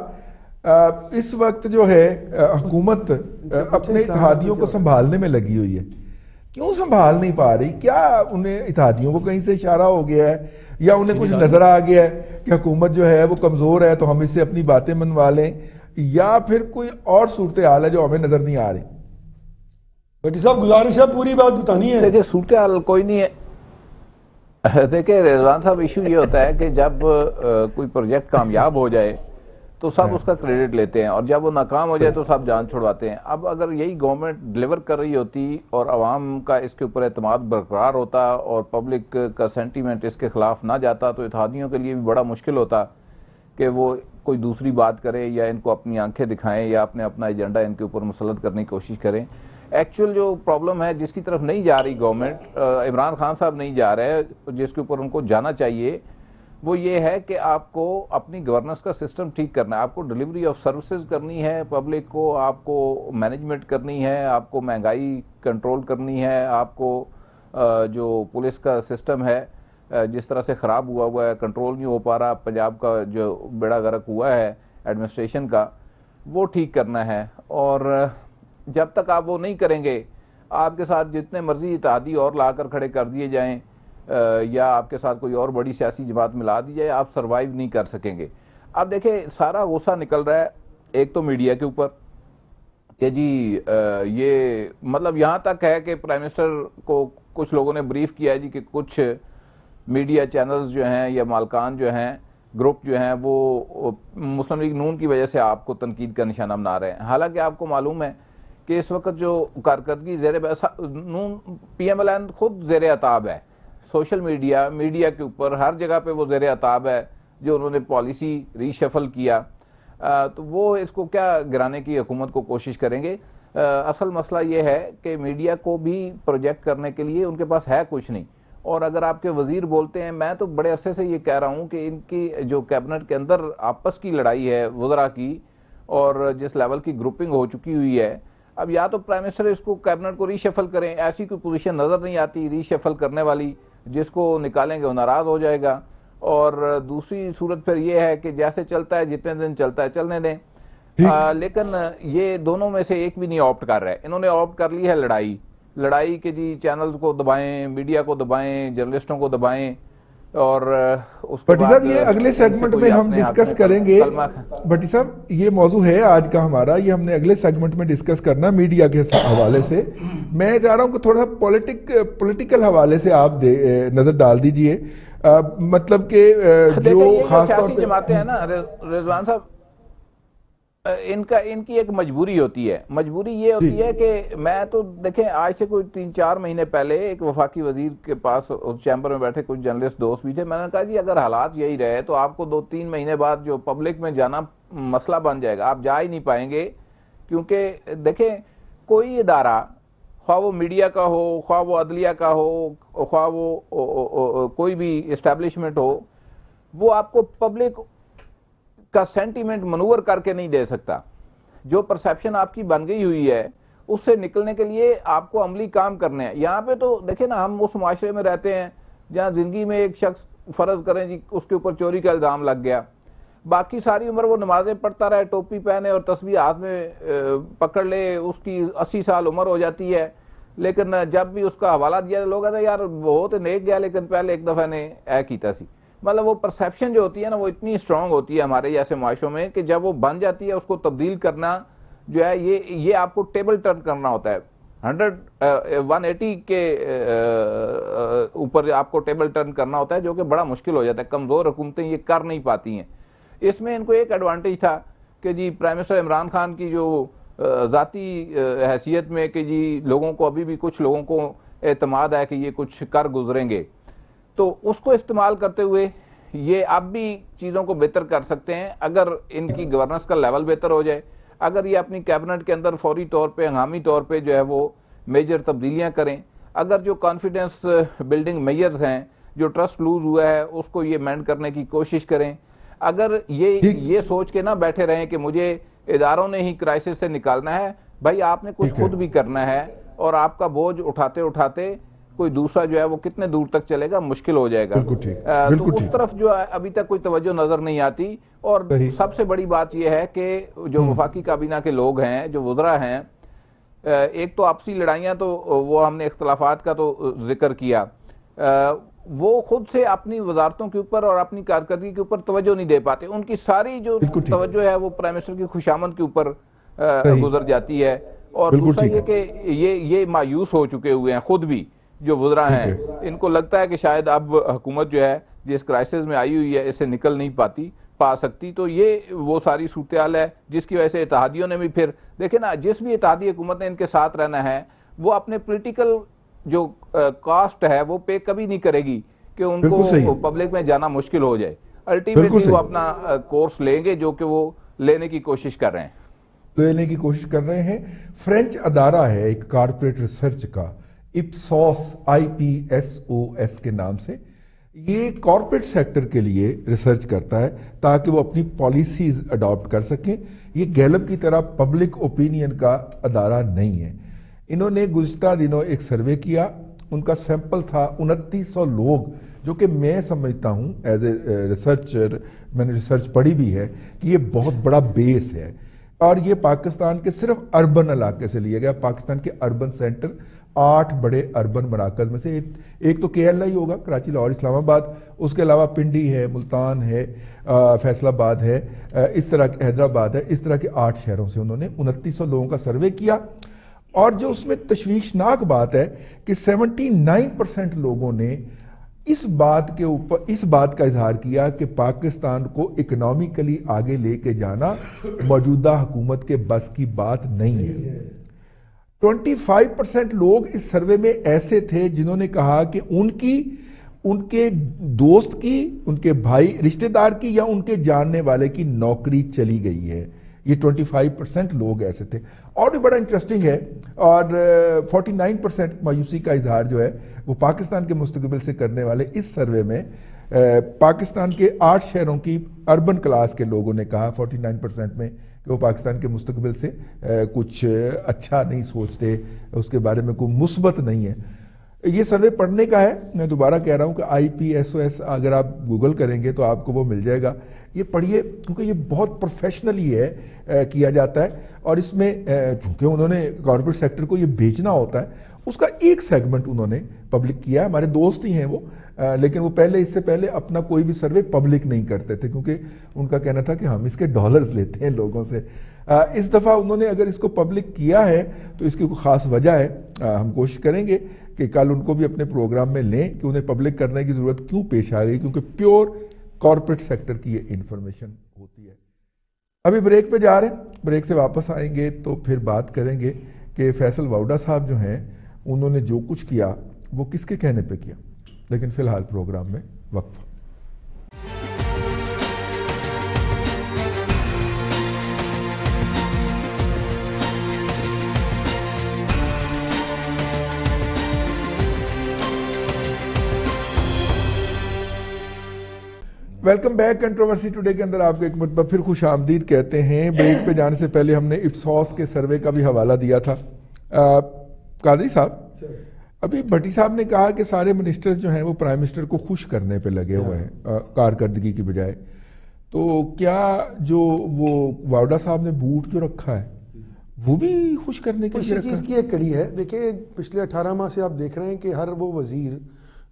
آ، اس وقت جو ہے حکومت آ، اپنے اتحادیوں کو سنبھالنے میں لگی ہوئی ہے۔ کیوں سنبھال نہیں پا رہی؟ کیا انہیں اتحادیوں کو کہیں سے اشارہ ہو گیا ہے؟ یا انہیں کچھ نظر آ گیا ہے کہ حکومت جو ہے وہ کمزور ہے تو ہم اس سے اپنی باتیں منوا لیں؟ یا پھر کوئی اور صورتحال ہے جو ہمیں نظر نہیں آ رہی؟ بٹی صاحب گزارش ہے پوری بات بتانی ہے۔ دیکھیں صورتحال کوئی نہیں ہے۔ دیکھیں، رضوان صاحب ایشو یہ ہوتا ہے کہ جب کوئی پروجیکٹ کامیاب ہو جائے تو سب اس کا کریڈٹ لیتے ہیں اور جب وہ ناکام ہو جائے تو سب جان چھڑواتے ہیں۔ اب اگر یہی گورنمنٹ ڈلیور کر رہی ہوتی اور عوام کا اس کے اوپر اعتماد برقرار ہوتا اور پبلک کا سینٹیمنٹ اس کے خلاف نہ جاتا تو اتحادیوں کے لیے بھی بڑا مشکل ہوتا کہ وہ کوئی دوسری بات کرے یا ان کو اپنی آنکھیں دکھائیں یا اپنے اپنا ایجنڈا ان کے اوپر مسلط کرنے کی کوشش کریں۔ ایکچول جو پرابلم ہے جس کی طرف نہیں جا رہی گورنمنٹ عمران خان صاحب نہیں جا رہے، جس کے اوپر ان کو جانا چاہیے، وہ یہ ہے کہ آپ کو اپنی گورننس کا سسٹم ٹھیک کرنا ہے۔ آپ کو ڈلیوری آف سروسز کرنی ہے پبلک کو، آپ کو مینجمنٹ کرنی ہے، آپ کو مہنگائی کنٹرول کرنی ہے، آپ کو جو پولیس کا سسٹم ہے جس طرح سے خراب ہوا ہوا ہے کنٹرول نہیں ہو پا رہا، پنجاب کا جو بیڑا غرق ہوا ہے ایڈمنسٹریشن کا، وہ ٹھیک کرنا ہے۔ اور جب تک آپ وہ نہیں کریں گے، آپ کے ساتھ جتنے مرضی اتحادی اور لا کر کھڑے کر دیے جائیں یا آپ کے ساتھ کوئی اور بڑی سیاسی جماعت ملا دی جائے، آپ سروائیو نہیں کر سکیں گے۔ اب دیکھیں، سارا غصہ نکل رہا ہے ایک تو میڈیا کے اوپر کہ جی یہ مطلب یہاں تک ہے کہ پرائم منسٹر کو کچھ لوگوں نے بریف کیا ہے جی کہ کچھ میڈیا چینلز جو ہیں یا مالکان جو ہیں گروپ جو ہیں، وہ مسلم لیگ نون کی وجہ سے آپ کو تنقید کا نشانہ بنا رہے ہیں۔ حالانکہ آپ کو معلوم ہے کہ اس وقت جو کارکردگی زیر نون پی ایم ایل این خود زیر عطاب ہے۔ سوشل میڈیا میڈیا کے اوپر ہر جگہ پہ وہ زیر عطاب ہے جو انہوں نے پالیسی ری شفل کیا۔ آ، تو وہ اس کو کیا گرانے کی حکومت کو کوشش کریں گے؟ آ، اصل مسئلہ یہ ہے کہ میڈیا کو بھی پروجیکٹ کرنے کے لیے ان کے پاس ہے کچھ نہیں۔ اور اگر آپ کے وزیر بولتے ہیں میں تو بڑے عرصے سے یہ کہہ رہا ہوں کہ ان کی جو کیبنٹ کے اندر آپس کی لڑائی ہے وزراء کی اور جس لیول کی گروپنگ ہو چکی ہوئی ہے اب یا تو پرائم منسٹر اس کو کیبنٹ کو ری شفل کریں ایسی کوئی پوزیشن نظر نہیں آتی ری شفل کرنے والی جس کو نکالیں گے وہ ناراض ہو جائے گا۔ اور دوسری صورت پھر یہ ہے کہ جیسے چلتا ہے جتنے دن چلتا ہے چلنے دیں۔ لیکن یہ دونوں میں سے ایک بھی نہیں آپٹ کر رہے۔ انہوں نے آپٹ کر لی ہے لڑائی۔ لڑائی کہ جی چینلز کو دبائیں میڈیا کو دبائیں جرنلسٹوں کو دبائیں۔ اور اس بٹی صاحب یہ اگلے سیگمنٹ میں ہم ڈسکس کریں گے۔ بٹی صاحب یہ موضوع ہے آج کا ہمارا یہ ہم نے اگلے سیگمنٹ میں ڈسکس کرنا میڈیا کے حوالے سے۔ میں چاہ رہا ہوں کہ تھوڑا سا پولیٹیکل حوالے سے آپ نظر ڈال دیجیے۔ مطلب کہ جو خاص طور پہ جماعتیں ہیں نا رضوان صاحب ان کا ان کی ایک مجبوری ہوتی ہے۔ مجبوری یہ ہوتی جی۔ ہے کہ میں تو دیکھیں آج سے کوئی تین چار مہینے پہلے ایک وفاقی وزیر کے پاس چیمبر میں بیٹھے کچھ جرنلسٹ دوست بھی تھے۔ میں نے کہا جی اگر حالات یہی رہے تو آپ کو دو تین مہینے بعد جو پبلک میں جانا مسئلہ بن جائے گا۔ آپ جا ہی نہیں پائیں گے۔ کیونکہ دیکھیں کوئی ادارہ خواہ وہ میڈیا کا ہو خواہ وہ عدلیہ کا ہو خواہ وہ کوئی بھی اسٹیبلشمنٹ ہو وہ آپ کو پبلک کا سینٹیمنٹ منور کر کے نہیں دے سکتا۔ جو پرسیپشن آپ کی بن گئی ہوئی ہے، اس سے نکلنے کے لیے آپ کو عملی کام کرنے ہیں۔ یہاں پہ تو دیکھیں نا، ہم اس معاشرے میں رہتے ہیں جہاں زندگی میں ایک شخص فرض کریں جی اس کے اوپر چوری کا الزام لگ گیا۔ باقی ساری عمر وہ نمازیں پڑھتا رہے، ٹوپی پہنے اور تسبیح ہاتھ میں پکڑ لے، اس کی اسی سال عمر ہو جاتی ہے۔ لیکن جب بھی اس کا حوالہ دیا، لوگ کہتے ہیں، یار بہت نیک گیا، لیکن پہلے ایک دفعہ نے اے کیتا سی۔ مطلب وہ پرسیپشن جو ہوتی ہے نا، وہ اتنی اسٹرانگ ہوتی ہے ہمارے جیسے معاشروں میں کہ جب وہ بن جاتی ہے، اس کو تبدیل کرنا جو ہے، یہ یہ آپ کو ٹیبل ٹرن کرنا ہوتا ہے۔ ہنڈریڈ ون ایٹی کے اوپر آپ کو ٹیبل ٹرن کرنا ہوتا ہے، جو کہ بڑا مشکل ہو جاتا ہے۔ کمزور حکومتیں یہ کر نہیں پاتی ہیں۔ اس میں ان کو ایک ایڈوانٹیج تھا کہ جی پرائم منسٹر عمران خان کی جو ذاتی حیثیت میں کہ جی لوگوں کو ابھی بھی کچھ لوگوں کو اعتماد ہے کہ یہ کچھ کر گزریں گے۔ تو اس کو استعمال کرتے ہوئے یہ اب بھی چیزوں کو بہتر کر سکتے ہیں۔ اگر ان کی گورننس کا لیول بہتر ہو جائے اگر یہ اپنی کیبنٹ کے اندر فوری طور پہ ہنگامی طور پہ جو ہے وہ میجر تبدیلیاں کریں اگر جو کانفیڈنس بلڈنگ میئرز ہیں جو ٹرسٹ لوز ہوا ہے اس کو یہ مینڈ کرنے کی کوشش کریں۔ اگر یہ یہ سوچ کے نہ بیٹھے رہیں کہ مجھے اداروں نے ہی کرائسس سے نکالنا ہے بھائی آپ نے کچھ خود بھی کرنا ہے اور آپ کا بوجھ اٹھاتے اٹھاتے کوئی دوسرا جو ہے وہ کتنے دور تک چلے گا مشکل ہو جائے گا۔ تو اس طرف جو ہے ابھی تک کوئی توجہ نظر نہیں آتی اور سب سے بڑی بات یہ ہے کہ جو وفاقی کابینہ کے لوگ ہیں جو وزراء ہیں ایک تو آپسی لڑائیاں تو وہ ہم نے اختلافات کا تو ذکر کیا۔ وہ خود سے اپنی وزارتوں کے اوپر اور اپنی کارکردگی کے اوپر توجہ نہیں دے پاتے۔ ان کی ساری جو توجہ ہے وہ پرائم منسٹر کی خوشامد کے اوپر گزر جاتی ہے۔ اور دوسرا یہ کہ یہ مایوس ہو چکے ہوئے ہیں خود بھی۔ جو وزراء ہیں ان کو لگتا ہے کہ شاید اب حکومت جو ہے جس کرائسس میں آئی ہوئی ہے اسے نکل نہیں پاتی پا سکتی۔ تو یہ وہ ساری صورتحال ہے جس کی وجہ سے اتحادیوں نے بھی پھر دیکھیں نا جس بھی اتحادی حکومت نے ان کے ساتھ رہنا ہے وہ اپنے پولیٹیکل جو کاسٹ ہے وہ پے کبھی نہیں کرے گی کہ ان کو پبلک میں جانا مشکل ہو جائے۔ الٹیمیٹلی وہ اپنا کورس لیں گے جو کہ وہ لینے کی کوشش کر رہے ہیں۔ لینے کی کوشش کر رہے ہیں۔ فرینچ ادارہ ہے ایک کارپوریٹ ریسرچ کا۔ Ipsos I P S O S کے نام سے یہ کارپوریٹ سیکٹر کے لیے ریسرچ کرتا ہے تاکہ وہ اپنی پالیسیز اڈاپٹ کر سکیں۔ یہ گیلپ کی طرح پبلک اوپینین کا ادارہ نہیں ہے۔ انہوں نے گزشتہ دنوں ایک سروے کیا، ان کا سیمپل تھا انتیس سو لوگ، جو کہ میں سمجھتا ہوں ایز اے ریسرچر میں نے ریسرچ پڑھی بھی ہے کہ یہ بہت بڑا بیس ہے۔ اور یہ پاکستان کے صرف اربن علاقے سے لیا گیا، پاکستان کے اربن سینٹر آٹھ بڑے اربن مراکز میں سے ایک تو کے ایل آئی ہوگا، کراچی، لاہور، اسلام آباد، اس کے علاوہ پنڈی ہے، ملتان ہے فیصل آباد ہے اس طرح حیدرآباد ہے، اس طرح کے آٹھ شہروں سے انہوں نے انتیس سو لوگوں کا سروے کیا۔ اور جو اس میں تشویشناک بات ہے کہ سیونٹی نائن پرسنٹ لوگوں نے اس بات کے اوپر، اس بات کا اظہار کیا کہ پاکستان کو اکنامیکلی آگے لے کے جانا موجودہ حکومت کے بس کی بات نہیں ہے۔ ٹوئنٹی فائیو پرسنٹ لوگ اس سروے میں ایسے تھے جنہوں نے کہا کہ ان کی، ان کے دوست کی، ان کے بھائی رشتہ دار کی یا ان کے جاننے والے کی نوکری چلی گئی ہے۔ یہ ٹوئنٹی فائیو پرسنٹ لوگ ایسے تھے۔ اور بھی بڑا انٹرسٹنگ ہے۔ اور فورٹی نائن پرسنٹ مایوسی کا اظہار جو ہے، وہ پاکستان کے مستقبل سے کرنے والے اس سروے میں پاکستان کے آٹھ شہروں کی اربن کلاس کے لوگوں نے کہا۔ فورٹی نائن پرسنٹ میں کہ وہ پاکستان کے مستقبل سے کچھ اچھا نہیں سوچتے، اس کے بارے میں کوئی مثبت نہیں ہے۔ یہ سروے پڑھنے کا ہے۔ میں دوبارہ کہہ رہا ہوں کہ آئی پی ایس او ایس اگر آپ گوگل کریں گے تو آپ کو وہ مل جائے گا۔ یہ پڑھیے، کیونکہ یہ بہت پروفیشنلی ہے کیا جاتا ہے۔ اور اس میں چونکہ انہوں نے کارپوریٹ سیکٹر کو یہ بیچنا ہوتا ہے، اس کا ایک سیگمنٹ انہوں نے پبلک کیا ہے۔ ہمارے دوست ہی ہیں وہ۔ لیکن وہ پہلے، اس سے پہلے اپنا کوئی بھی سروے پبلک نہیں کرتے تھے، کیونکہ ان کا کہنا تھا کہ ہم اس کے ڈالرز لیتے ہیں لوگوں سے۔ اس دفعہ انہوں نے اگر اس کو پبلک کیا ہے، تو اس کی کوئی خاص وجہ ہے۔ ہم کوشش کریں گے کہ کل ان کو بھی اپنے پروگرام میں لیں کہ انہیں پبلک کرنے کی ضرورت کیوں پیش آ گئی، کیونکہ پیور کارپوریٹ سیکٹر کی یہ انفارمیشن ہوتی ہے۔ ابھی بریک پہ جا رہے ہیں۔ بریک سے واپس آئیں گے تو پھر بات کریں گے کہ فیصل واؤڈا صاحب جو ہیں، انہوں نے جو کچھ کیا، وہ کس کے کہنے پہ کیا؟ لیکن فی الحال پروگرام میں وقفہ ویلکم بیک کنٹروورسی ٹوڈے کے اندر آپ کو ایک مرتبہ پھر خوش آمدید کہتے ہیں۔ بریک پہ جانے سے پہلے ہم نے اپسوس کے سروے کا بھی حوالہ دیا تھا۔ قادری صاحب ابھی بھٹی صاحب نے کہا کہ سارے منسٹرز جو ہیں وہ پرائم منسٹر کو خوش کرنے پہ لگے ہوئے ہیں کارکردگی کی بجائے۔ تو کیا جو وہ واؤڈا صاحب نے بوٹ جو رکھا ہے وہ بھی خوش کرنے کے لیے چیز کی ایک کڑی ہے۔ دیکھیں پچھلے اٹھارہ ماہ سے آپ دیکھ رہے ہیں کہ ہر وہ وزیر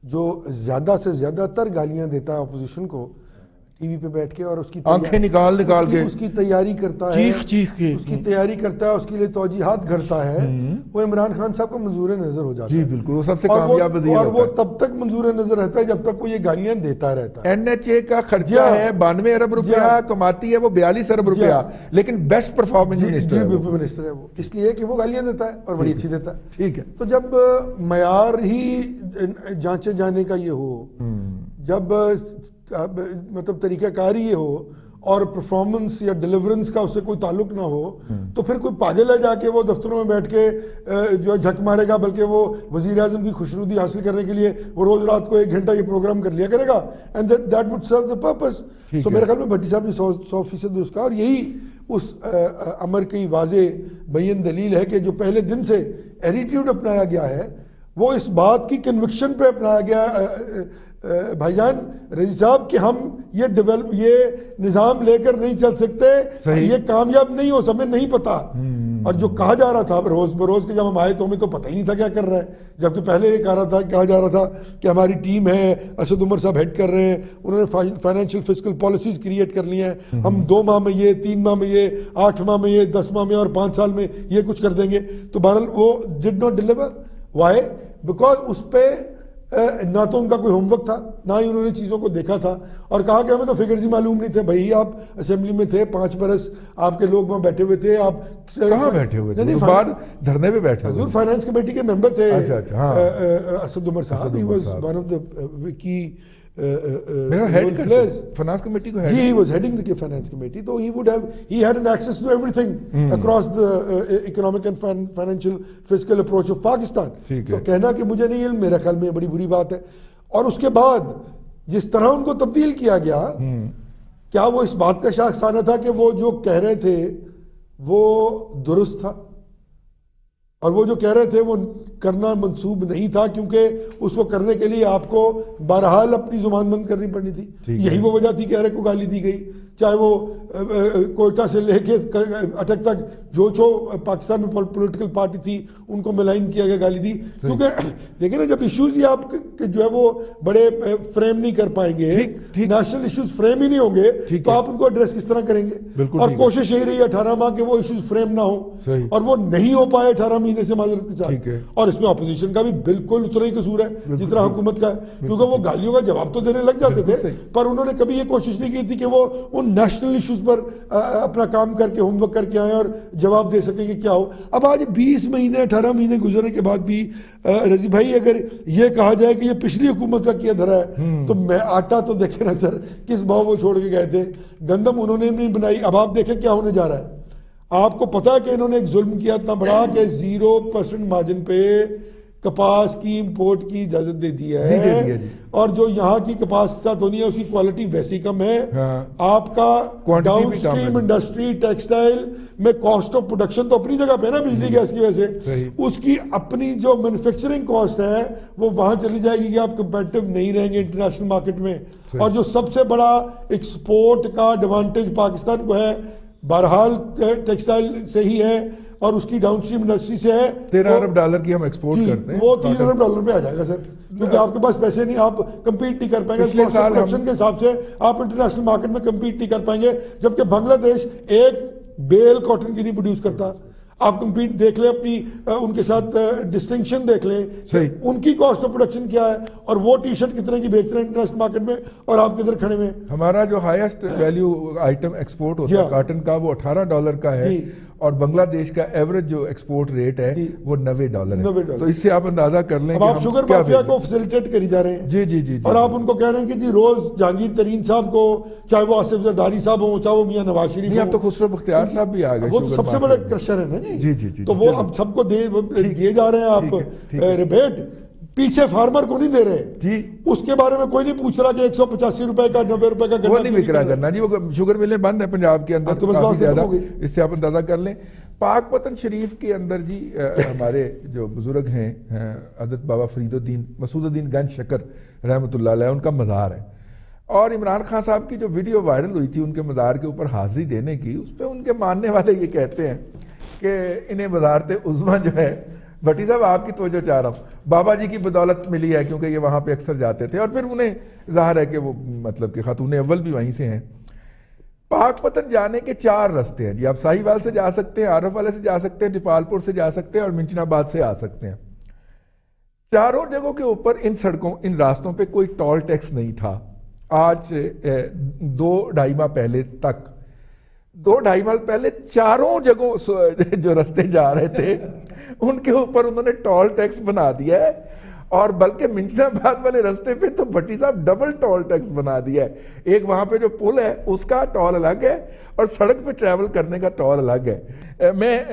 جو زیادہ سے زیادہ تر گالیاں دیتا ہے اپوزیشن کو ٹی وی پہ بیٹھ کے اور اس کی آنکھیں نکال نکال کے اس کی تیاری کرتا ہے۔ چیخ چیخ کے۔ اس کی تیاری کرتا ہے اس کے لیے توجیحات گھڑتا ہے۔ وہ عمران خان صاحب کا منظور نظر ہو جاتا جی بالکل وہ سب سے کامیاب وزیر اور وہ تب تک منظور نظر رہتا ہے جب تک وہ یہ گالیاں دیتا رہتا ہے۔ این ایچ اے کا خرچہ ہے بانوے ارب روپیہ کماتی ہے وہ بیالیس ارب روپیہ۔ لیکن بیسٹ پرفارمنس منسٹر ہے وہ۔ اس لیے کہ وہ گالیاں دیتا ہے اور بڑی اچھی دیتا ہے۔ ٹھیک ہے۔ تو جب معیار ہی جانچے جانے کا یہ ہو جب مطلب طریقہ کار یہ ہو اور پرفارمنس یا ڈیلیورنس کا اس سے کوئی تعلق نہ ہو تو پھر کوئی پاگل ہے جا کے وہ دفتروں میں بیٹھ کے جو جھک مارے گا بلکہ وہ وزیر اعظم کی خوشنودی حاصل کرنے کے لیے وہ روز رات کو ایک گھنٹہ یہ پروگرام کر لیا کرے گا and that would serve the purpose so میرے خیال میں بھٹی صاحب نے سو سو فیصد اس کا اور یہی اس امر کی واضح بین دلیل ہے کہ جو پہلے دن سے ایٹیٹیوڈ اپنایا گیا ہے وہ اس بات کی کنوکشن پہ اپنایا گیا بھائی جان رضی صاحب کہ ہم یہ ڈیولپ یہ نظام لے کر نہیں چل سکتے یہ کامیاب نہیں ہو سمیں نہیں پتا۔ اور جو کہا جا رہا تھا روز بروز کے جب ہم آئے تو ہمیں تو پتہ ہی نہیں تھا کیا کر رہے ہیں۔ جبکہ پہلے یہ کہا رہا تھا کہا جا رہا تھا کہ ہماری ٹیم ہے اسد عمر صاحب ہیڈ کر رہے ہیں انہوں نے فائنینشیل فسکل پالیسیز کریٹ کر لی ہیں۔ ہم دو ماہ میں یہ تین ماہ میں یہ آٹھ ماہ میں یہ دس ماہ میں اور پانچ سال میں یہ کچھ کر دیں گے۔ تو بہرحال وہ did not deliver why because اس پہ نہ تو ان کا کوئی ہوم ورک تھا نہ ہی انہوں نے چیزوں کو دیکھا تھا۔ اور کہا کہ ہمیں تو فگرز ہی معلوم نہیں تھے۔ بھائی آپ اسمبلی میں تھے پانچ برس آپ کے لوگ وہاں بیٹھے ہوئے تھے آپ کہاں بیٹھے ہوئے تھے؟ باہر دھرنے پہ بیٹھے حضور فائنانس کمیٹی کے ممبر تھے اچھا، اچھا، ہاں۔ اسد عمر صاحب he was one of the کی فائنانس کمیٹی کو he was heading the finance committee تو he would have he had an access to everything across the economic and financial physical approach of Pakistan تو کہنا کہ مجھے نہیں علم میرے خیال میں بڑی بری بات ہے اور اس کے بعد جس طرح ان کو تبدیل کیا گیا کیا وہ اس بات کا شاخسانہ تھا کہ وہ جو کہہ رہے تھے وہ درست تھا اور وہ جو کہہ رہے تھے وہ کرنا منسوب نہیں تھا کیونکہ اس کو کرنے کے لیے آپ کو بہرحال اپنی زبان بند کرنی پڑنی تھی۔ یہی وہ وجہ تھی کہ ارے کو گالی دی گئی۔ چاہے وہ کوئٹہ سے لے کے اٹک تک جو جو پاکستان میں پولیٹیکل پارٹی تھی ان کو ملائن کیا گیا گالی دی۔ کیونکہ دیکھیں نا جب ایشوز یہ آپ جو ہے وہ بڑے فریم نہیں کر پائیں گے نیشنل ایشوز فریم ہی نہیں ہوں گے تو آپ ان کو ایڈریس کس طرح کریں گے؟ اور کوشش یہی رہی اٹھارہ ماہ کہ وہ ایشوز فریم نہ ہوں۔ اور وہ نہیں ہو پائے اٹھارہ مہینے سے معذرت کے ساتھ۔ اور اس میں اپوزیشن کا بھی بالکل اتنا ہی قصور ہے جتنا حکومت کا ہے۔ کیونکہ وہ گالیوں کا جواب تو دینے لگ جاتے تھے پر انہوں نے کبھی یہ کوشش نہیں کی تھی کہ وہ ان نیشنل ایشوز پر اپنا کام کر کے ہوم ورک کر کے آئیں اور جواب دے سکیں کہ کیا ہو۔ اب آج بیس مہینے اٹھارہ مہینے گزرنے کے بعد بھی رضی بھائی اگر یہ کہا جائے کہ یہ پچھلی حکومت کا کیا دھرا ہے تو میں آٹا تو دیکھے نا سر کس بھاؤ وہ چھوڑ کے گئے تھے؟ گندم انہوں نے نہیں بنائی۔ اب آپ دیکھیں کیا ہونے جا رہا ہے۔ آپ کو پتا ہے کہ انہوں نے ایک ظلم کیا اتنا بڑا کہ زیرو پرسنٹ مارجن پہ کپاس کی امپورٹ کی اجازت دے دی ہے جی، جی۔ اور جو یہاں کی کپاس کے ساتھ ہونی ہے اس کی کوالٹی ویسی کم ہے۔ ہاں۔ آپ کا ڈاؤن سٹریم انڈسٹری ٹیکسٹائل میں کاسٹ آف پروڈکشن تو اپنی جگہ پہ نا بجلی گیس کی وجہ سے۔ اس کی اپنی جو مینوفیکچرنگ کاسٹ ہے وہ وہاں چلی جائے گی۔ کہ آپ کمپیٹیو نہیں رہیں گے انٹرنیشنل مارکیٹ میں۔ اور جو سب سے بڑا ایکسپورٹ کا ایڈوانٹیج پاکستان کو ہے بہرحال ٹیکسٹائل سے ہی ہے۔ اور اس کی ڈاؤن اسٹریم انڈسٹری سے ہے تیرہ ارب ڈالر کی ہم ایکسپورٹ جی، کرتے ہیں وہ تین ارب ڈالر پہ آ جائے گا سر کیونکہ آپ کے پاس پیسے نہیں آپ کمپیٹ نہیں کر پائیں گے پچھلے سال ہم- پروڈکشن کے حساب سے آپ انٹرنیشنل مارکیٹ میں کمپیٹ نہیں کر پائیں گے جبکہ بنگلہ دیش ایک بیل کاٹن کی نہیں پروڈیوس کرتا۔ آپ کمپیٹ دیکھ لیں اپنی ان کے ساتھ ڈسٹنکشن دیکھ لیں صحیح۔ ان کی کاسٹ آف پروڈکشن کیا ہے اور وہ ٹی شرٹ کتنے کی بیچ رہے ہیں انٹرنیشنل مارکیٹ میں اور آپ کدھر کھڑے میں ہمارا جو ہائیسٹ ویلیو آئٹم ایکسپورٹ ہوتا ہے۔ کاٹن کا وہ اٹھارہ ڈالر کا ہے۔ جی۔ اور بنگلہ دیش کا ایوریج جو ایکسپورٹ ریٹ ہے جی۔ وہ نوے ڈالر ہے۔ تو اس سے آپ اندازہ کر لیں اب آپ شوگر کیا مافیا کو فیسلٹیٹ کری جا رہے ہیں جی جی جی اور آپ ان کو کہہ رہے ہیں کہ جی روز جہانگیر ترین صاحب کو چاہے وہ آصف زرداری صاحب ہوں چاہے وہ میاں نواز شریف نہیں اب تو ہوں خسرو بختیار صاحب بھی آ گئے وہ سب سے میں۔ کرشر ہیں نا جی، جی جی، جی، تو جی، وہ۔ اب سب کو دیے جا رہے ہیں آپ ہے، ہے۔ ریبیٹ پیچھے فارمر کو نہیں دے رہے۔ جی۔ اس کے بارے میں کوئی نہیں پوچھ رہا کہ ایک سو پچاسی روپے کا نبے روپے کا وہ نہیں بک رہا؟ کرنا۔ جی وہ شوگر ملیں بند ہیں پنجاب کے اندر ہاں، زیادہ۔ اس سے آپ اندازہ کر لیں۔ پاک پتن شریف کے اندر جی ہمارے جو بزرگ ہیں حضرت بابا فرید الدین مسعود الدین گنج شکر رحمۃ اللہ علیہ ان کا مزار ہے۔ اور عمران خان صاحب کی جو ویڈیو وائرل ہوئی تھی ان کے مزار کے اوپر حاضری دینے کی اس پہ ان کے ماننے والے یہ کہتے ہیں کہ انہیں وزارت عظما جو ہے بھٹی صاحب، آپ کی توجہ چاہ رہا ہوں۔ بابا جی کی بدولت ملی ہے کیونکہ یہ وہاں پہ اکثر جاتے تھے اور پھر انہیں ظاہر ہے کہ وہ مطلب کہ خاتون اول بھی وہیں سے ہیں۔ پاک پتن جانے کے چار رستے ہیں۔ جی آپ ساہی وال سے جا سکتے ہیں، عارف والے سے جا سکتے ہیں جپال پور سے جا سکتے ہیں اور منچن آباد سے آ سکتے ہیں۔ چاروں جگہوں کے اوپر ان سڑکوں، ان راستوں پہ کوئی ٹول ٹیکس نہیں تھا۔ آج دو ڈھائی ماہ پہلے تک دو ڈھائی ماہ پہلے چاروں جگہوں جو رستے جا رہے تھے، ان کے اوپر انہوں نے ٹول ٹیکس بنا دیا ہے۔ اور بلکہ منچن آباد والے رستے پہ تو بھٹی صاحب ڈبل ٹول ٹیکس بنا دیا ہے۔ ایک وہاں پہ جو پل ہے، اس کا ٹول الگ ہے اور سڑک پہ ٹریول کرنے کا ٹول الگ ہے۔ میں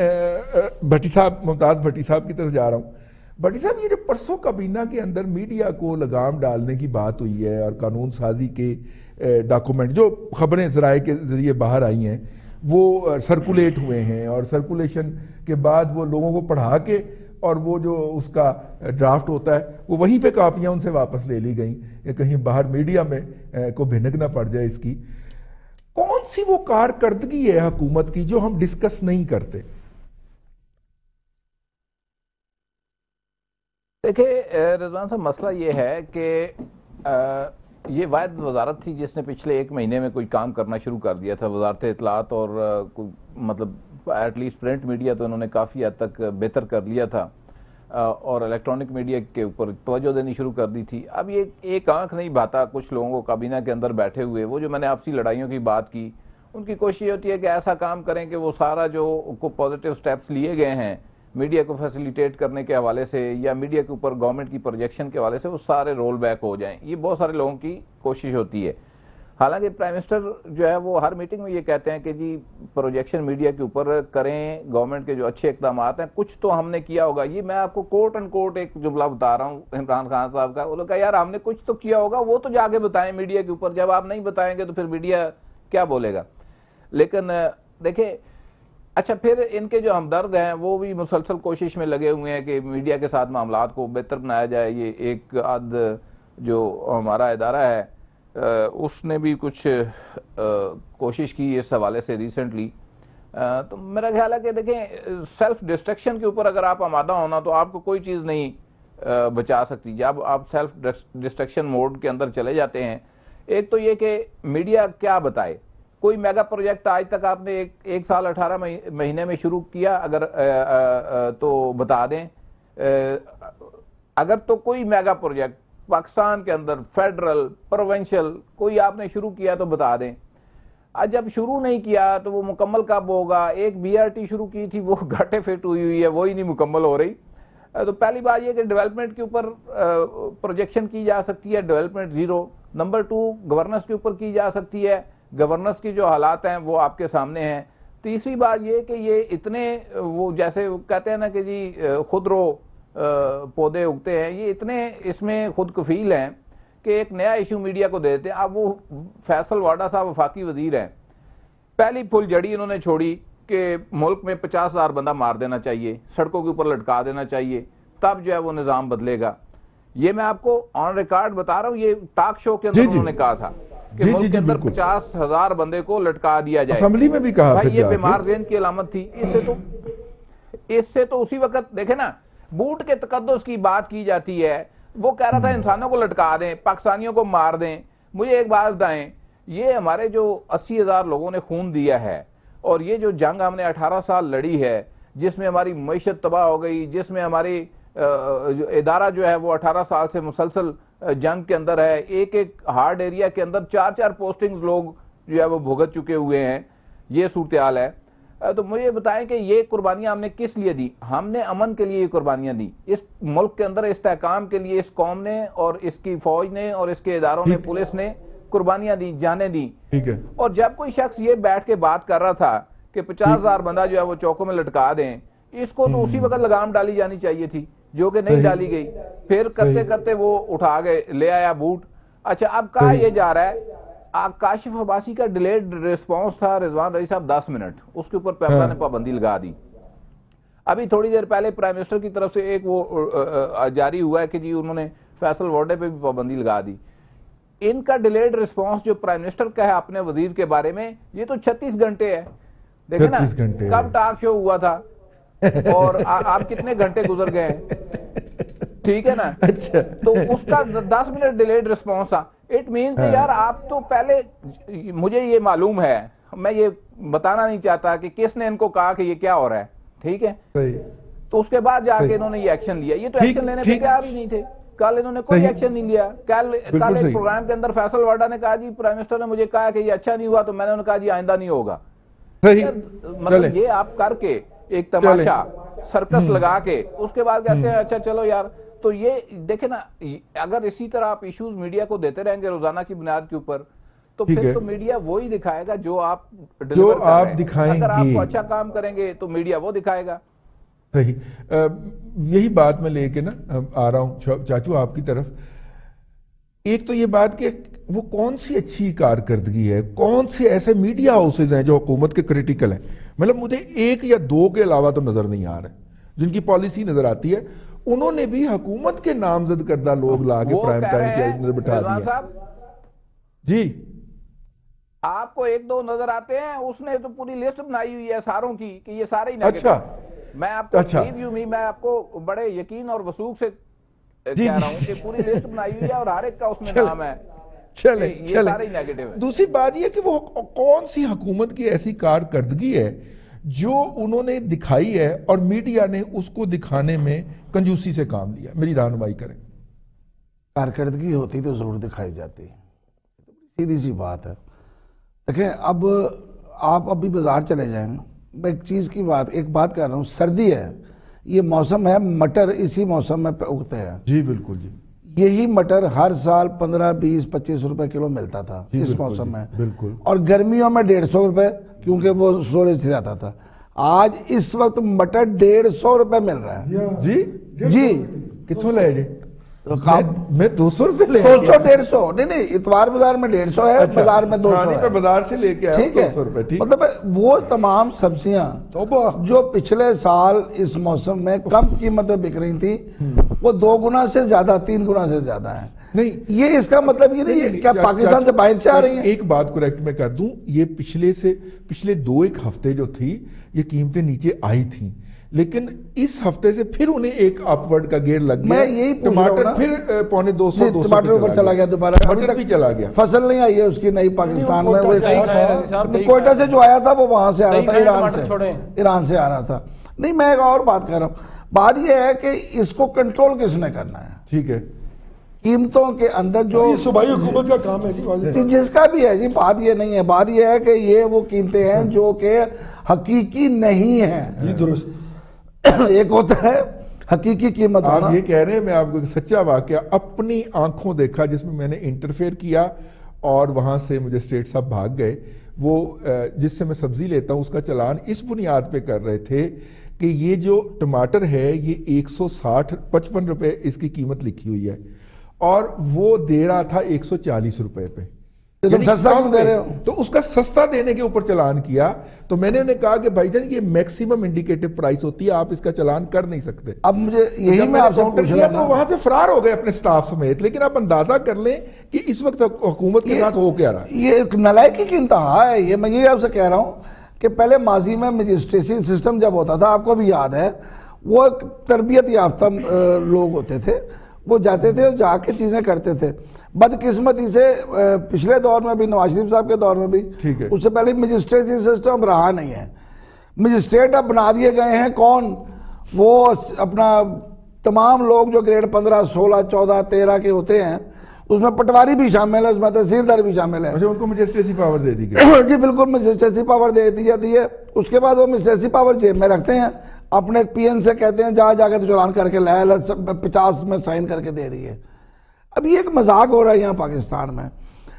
بھٹی صاحب، ممتاز بھٹی صاحب کی طرف جا رہا ہوں۔ بھٹی صاحب، یہ جو پرسوں کابینہ کے اندر میڈیا کو لگام ڈالنے کی بات ہوئی ہے اور قانون سازی کے ڈاکومنٹ جو خبریں ذرائع کے ذریعے باہر آئی ہیں، وہ سرکولیٹ ہوئے ہیں اور سرکولیشن کے بعد وہ لوگوں کو پڑھا کے اور وہ جو اس کا ڈرافٹ ہوتا ہے، وہ وہیں پہ کاپیاں ان سے واپس لے لی گئیں یا کہیں باہر میڈیا میں کو بھنک نہ پڑ جائے اس کی۔ کون سی وہ کارکردگی ہے حکومت کی جو ہم ڈسکس نہیں کرتے؟ دیکھیں رضوان صاحب، مسئلہ یہ ہے کہ یہ واحد وزارت تھی جس نے پچھلے ایک مہینے میں کوئی کام کرنا شروع کر دیا تھا، وزارت اطلاعات اور مطلب ایٹ لیسٹ پرنٹ میڈیا تو انہوں نے کافی حد تک بہتر کر لیا تھا۔ اور الیکٹرانک میڈیا کے اوپر توجہ دینی شروع کر دی تھی۔ اب یہ ایک آنکھ نہیں بھاتا کچھ لوگوں کو کابینہ کے اندر بیٹھے ہوئے، وہ جو میں نے آپسی لڑائیوں کی بات کی، ان کی کوشش ہوتی ہے کہ ایسا کام کریں کہ وہ سارا جو کو پازیٹیو سٹیپس لیے گئے ہیں میڈیا کو فیسیلیٹیٹ کرنے کے حوالے سے یا میڈیا کے اوپر گورنمنٹ کی پروجیکشن کے حوالے سے وہ سارے رول بیک ہو جائیں۔ یہ بہت سارے لوگوں کی کوشش ہوتی ہے۔ حالانکہ پرائم منسٹر جو ہے وہ ہر میٹنگ میں یہ کہتے ہیں کہ جی پروجیکشن میڈیا کے اوپر کریں گورنمنٹ کے جو اچھے اقدامات ہیں، کچھ تو ہم نے کیا ہوگا۔ یہ میں آپ کو کوٹ اینڈ کوٹ ایک جملہ بتا رہا ہوں، عمران خان صاحب کا۔ وہ لوگ کہا، یار ہم نے کچھ تو کیا ہوگا، وہ تو جا کے بتائیں میڈیا کے اوپر۔ جب آپ نہیں بتائیں گے تو پھر میڈیا کیا بولے گا؟ لیکن دیکھیں اچھا پھر ان کے جو ہمدرد ہیں، وہ بھی مسلسل کوشش میں لگے ہوئے ہیں کہ میڈیا کے ساتھ معاملات کو بہتر بنایا جائے۔ یہ ایک آدھ جو ہمارا ادارہ ہے اس نے بھی کچھ کوشش کی اس حوالے سے ریسنٹلی تو میرا خیال ہے کہ دیکھیں سیلف ڈسٹرکشن کے اوپر اگر آپ آمادہ ہونا تو آپ کو کوئی چیز نہیں بچا سکتی۔ جب آپ سیلف ڈسٹرکشن موڈ کے اندر چلے جاتے ہیں، ایک تو یہ کہ میڈیا کیا بتائے؟ کوئی میگا پروجیکٹ آج تک آپ نے ایک ایک سال اٹھارہ مہینے میں شروع کیا، اگر تو بتا دیں اگر تو کوئی میگا پروجیکٹ پاکستان کے اندر، فیڈرل، پروونشل، کوئی آپ نے شروع کیا تو بتا دیں۔ آج جب شروع نہیں کیا تو وہ مکمل کب ہوگا؟ ایک بی آر ٹی شروع کی تھی، وہ گھاٹے فٹ ہوئی ہوئی ہے، وہی نہیں مکمل ہو رہی۔ تو پہلی بات یہ کہ ڈیولپمنٹ کے اوپر پروجیکشن کی جا سکتی ہے development zero number two governance کے اوپر کی جا سکتی ہے۔ گورننس کی جو حالات ہیں وہ آپ کے سامنے ہیں۔ تیسری بات یہ کہ یہ اتنے وہ جیسے کہتے ہیں نا کہ جی خود رو پودے اگتے ہیں یہ اتنے اس میں خود کفیل ہیں کہ ایک نیا ایشو میڈیا کو دیتے ہیں۔ اب وہ فیصل واڈا صاحب وفاقی وزیر ہیں۔ پہلی پھل جڑی انہوں نے چھوڑی کہ ملک میں پچاس ہزار بندہ مار دینا چاہیے سڑکوں کے اوپر لٹکا دینا چاہیے تب جو ہے وہ نظام بدلے گا۔ یہ میں آپ کو آن ریکارڈ بتا رہا ہوں یہ ٹاک شو کے جی، اندر جی۔ انہوں نے کہا تھا۔ کہ جی، جی، ملک جی، کے اندر بالکل۔ پچاس ہزار بندے کو لٹکا دیا جائے۔ اسمبلی میں بھی کہا بھائی پھر یہ جا کے۔ بیمار ذہن کی علامت تھی۔ اس سے تو اس سے تو اسی وقت دیکھیں نا بوٹ کے تقدس کی بات کی جاتی ہے۔ وہ کہہ رہا تھا انسانوں کو لٹکا دیں پاکستانیوں کو مار دیں۔ مجھے ایک بات بتائیں یہ ہمارے جو اسی ہزار لوگوں نے خون دیا ہے اور یہ جو جنگ ہم نے اٹھارہ سال لڑی ہے جس میں ہماری معیشت تباہ ہو گئی جس میں ہماری جو ادارہ جو ہے وہ اٹھارہ سال سے مسلسل جنگ کے اندر ہے۔ ایک ایک ہارڈ ایریا کے اندر چار چار پوسٹنگز لوگ جو ہے وہ بھگت چکے ہوئے ہیں۔ یہ صورتحال ہے۔ تو مجھے بتائیں کہ یہ قربانیاں ہم نے کس لیے دی؟ ہم نے امن کے لیے یہ قربانیاں دی۔ اس ملک کے اندر استحکام کے لیے اس قوم نے اور اس کی فوج نے اور اس کے اداروں نے پولیس نے قربانیاں دی جانیں دی۔ اور جب کوئی شخص یہ بیٹھ کے بات کر رہا تھا کہ پچاس ہزار بندہ جو ہے وہ چوکوں میں لٹکا دیں اس کو تو اسی وقت لگام ڈالی جانی چاہیے تھی۔ جو کہ نہیں ڈالی گئی۔ پھر کرتے کرتے وہ اٹھا گئے لے آیا بوٹ۔ اچھا اب کہا یہ جا رہا ہے؟ کاشف عباسی کا ڈیلیڈ ریسپانس تھا رضوان رئی صاحب دس منٹ۔ اس کے اوپر پیپلا نے پابندی لگا دی۔ ابھی تھوڑی دیر پہلے پرائم منسٹر کی طرف سے ایک وہ جاری ہوا ہے کہ جی انہوں نے فیصل وارڈے پہ بھی پابندی لگا دی۔ ان کا ڈیلیڈ ریسپانس جو پرائم منسٹر کا ہے اپنے وزیر کے بارے میں یہ تو چھتیس گھنٹے ہے۔ دیکھیں نا کب ٹاک شو ہوا تھا؟ اور آپ کتنے گھنٹے گزر گئے ہیں؟ ٹھیک ہے نا؟ اچھا۔ تو اس کا دس منٹ ڈیلیڈ ریسپانس تھا اٹ مینس کہ یار آپ تو پہلے مجھے یہ معلوم ہے۔ میں یہ بتانا نہیں چاہتا کہ کس نے ان کو کہا کہ یہ کیا ہو رہا ہے۔ ٹھیک ہے؟ تو اس کے بعد جا کے انہوں نے یہ ایکشن لیا۔ یہ تو ایکشن لینے پہ تیار ہی نہیں تھے۔ کل انہوں نے کوئی ایکشن نہیں لیا۔ کل کل ایک پروگرام کے اندر فیصل وارڈا نے کہا جی پرائم منسٹر نے مجھے کہا کہ یہ اچھا نہیں ہوا تو میں نے کہا جی آئندہ نہیں ہوگا۔ مطلب یہ آپ کر کے ایک تماشا سرکس لگا کے۔ اس کے بعد کہتے ہیں اچھا چلو یار۔ تو یہ دیکھیں نا اگر اسی طرح آپ ایشوز میڈیا کو دیتے رہیں گے روزانہ کی بنیاد کے اوپر تو پھر تو میڈیا وہی دکھائے گا جو آپ جو آپ دکھائیں گے اگر آپ کو اچھا کام کریں گے تو میڈیا وہ دکھائے گا۔ صحیح۔ یہی بات میں لے کے نا آ رہا ہوں چاچو آپ کی طرف۔ ایک تو یہ بات کہ وہ کون سی اچھی کارکردگی ہے کون سے ایسے میڈیا ہاؤسز ہیں جو حکومت کے کریٹیکل ہیں؟ مطلب مجھے ایک یا دو کے علاوہ تو نظر نہیں آ رہے جن کی پالیسی نظر آتی ہے۔ انہوں نے بھی حکومت کے نامزد کردہ لوگ لا کے پرائم ٹائم کے بٹھا دیا۔ جی۔ آپ کو ایک دو نظر آتے ہیں اس نے تو پوری لسٹ بنائی ہوئی ہے ساروں کی کہ یہ سارے ہی اچھا۔ میں آپ کو ریویو میں میں آپ کو بڑے یقین اور وسوخ سے کہہ رہا ہوں کہ پوری لسٹ بنائی ہوئی ہے اور ہر ایک کا اس میں نام ہے۔ چلے چلے۔ دوسری بات یہ کہ وہ کون سی حکومت کی ایسی کارکردگی ہے جو انہوں نے دکھائی ہے اور میڈیا نے اس کو دکھانے میں کنجوسی سے کام لیا۔ میری رہنمائی کریں۔ کارکردگی ہوتی تو ضرور دکھائی جاتی۔ سیدھی سی بات ہے۔ دیکھیں اب آپ ابھی بازار چلے جائیں۔ میں ایک چیز کی بات ایک بات کر رہا ہوں۔ سردی ہے۔ یہ موسم ہے مٹر اسی موسم میں اگتے ہیں۔ جی بالکل جی۔ یہی مٹر ہر سال پندرہ بیس پچیس روپے کلو ملتا تھا اس موسم میں۔ بالکل۔ اور گرمیوں میں ڈیڑھ سو روپے کیونکہ وہ سورج سے جاتا تھا۔ آج اس وقت مٹر ڈیڑھ سو روپے مل رہا ہے۔ جی؟ جی۔ کتوں لے جی میں دو سو روپے لے دو سو ڈیڑھ سو۔ نہیں نہیں اتوار بازار میں ڈیڑھ سو ہے بازار میں دو سو ہے۔ بازار سے لے کے سو روپے مطلب وہ تمام سبزیاں جو پچھلے سال اس موسم میں کم قیمت میں بک رہی تھی وہ دو گنا سے زیادہ تین گنا سے زیادہ ہیں۔ نہیں۔ یہ اس کا مطلب یہ نہیں ہے کیا پاکستان سے باہر سے آ رہی ہیں۔ ایک بات کریکٹ میں کر دوں۔ یہ پچھلے سے پچھلے دو ایک ہفتے جو تھی یہ قیمتیں نیچے آئی تھیں۔ لیکن اس ہفتے سے پھر انہیں ایک اپورڈ کا گیئر لگ گیا۔ ٹماٹر پھر پونے دو سو دو سو ٹماٹر اوپر چلا گیا دوبارہ۔ مٹر بھی چلا گیا۔ فصل نہیں آئی ہے اس کی نئی پاکستان میں کوئٹہ سے جو آیا تھا وہ وہاں سے آ رہا تھا ایران سے۔ ایران سے آ رہا تھا۔ نہیں میں ایک اور بات کر رہا ہوں۔ بات یہ ہے کہ اس کو کنٹرول کس نے کرنا ہے؟ ٹھیک ہے۔ قیمتوں کے اندر جو صوبائی حکومت کا کام ہے جی جس کا بھی ہے جی بات یہ نہیں ہے۔ بات یہ ہے کہ یہ وہ قیمتیں ہیں جو کہ حقیقی نہیں ہیں۔ جی درست۔ ایک ہوتا ہے حقیقی قیمت آپ یہ کہہ رہے ہیں میں آپ کو ایک سچا واقعہ اپنی آنکھوں دیکھا جس میں میں نے انٹرفیئر کیا اور وہاں سے مجھے اسٹیٹ صاحب بھاگ گئے۔ وہ جس سے میں سبزی لیتا ہوں اس کا چلان اس بنیاد پہ کر رہے تھے کہ یہ جو ٹماٹر ہے یہ ایک سو ساٹھ پچپن روپے اس کی قیمت لکھی ہوئی ہے۔ اور وہ دے رہا تھا ایک سو چالیس روپے پہ۔ یعنی سستا کم کیوں دے پہ۔ رہے ہو؟ تو اس کا سستا دینے کے اوپر چلان کیا تو میں نے انہیں کہا کہ بھائی جان یہ میکسیمم انڈیکیٹو پرائس ہوتی ہے آپ اس کا چلان کر نہیں سکتے۔ اب مجھے یہی میں آپ سے کاؤنٹر کیا تو وہاں سے فرار ہو گئے اپنے سٹاف سمیت لیکن آپ اندازہ کر لیں کہ اس وقت حکومت کے ساتھ ہو کیا رہا۔ ہے یہ ایک نلائکی کی انتہا ہے۔ یہ میں یہ آپ سے کہہ رہا ہوں کہ پہلے ماضی میں مجسٹریسی سسٹم جب ہوتا تھا آپ کو بھی یاد ہے وہ ایک تربیت یافتہ لوگ ہوتے تھے۔ وہ جاتے تھے اور جا کے چیزیں کرتے تھے۔ بدقسمتی سے پچھلے دور میں بھی نواز شریف صاحب کے دور میں بھی ٹھیک ہے۔ اس سے پہلے مجسٹریسی سسٹم رہا نہیں ہے۔ مجسٹریٹ اب بنا دیے گئے ہیں۔ کون؟ وہ اپنا تمام لوگ جو گریڈ پندرہ سولہ چودہ تیرہ کے ہوتے ہیں اس میں پٹواری بھی شامل ہے اس میں تحصیلدار بھی شامل ہے۔ اچھا ان کو مجسٹریسی پاور دے دی گئی۔ جی بالکل مجسٹریسی پاور دے دی جاتی ہے۔ اس کے بعد وہ مجسٹریسی پاور جیب میں رکھتے ہیں۔ اپنے پی این سے کہتے ہیں جا جا کے تو چلان کر کے سب پچاس میں سائن کر کے دے رہی ہے اب یہ ایک مذاق ہو رہا ہے یہاں پاکستان میں۔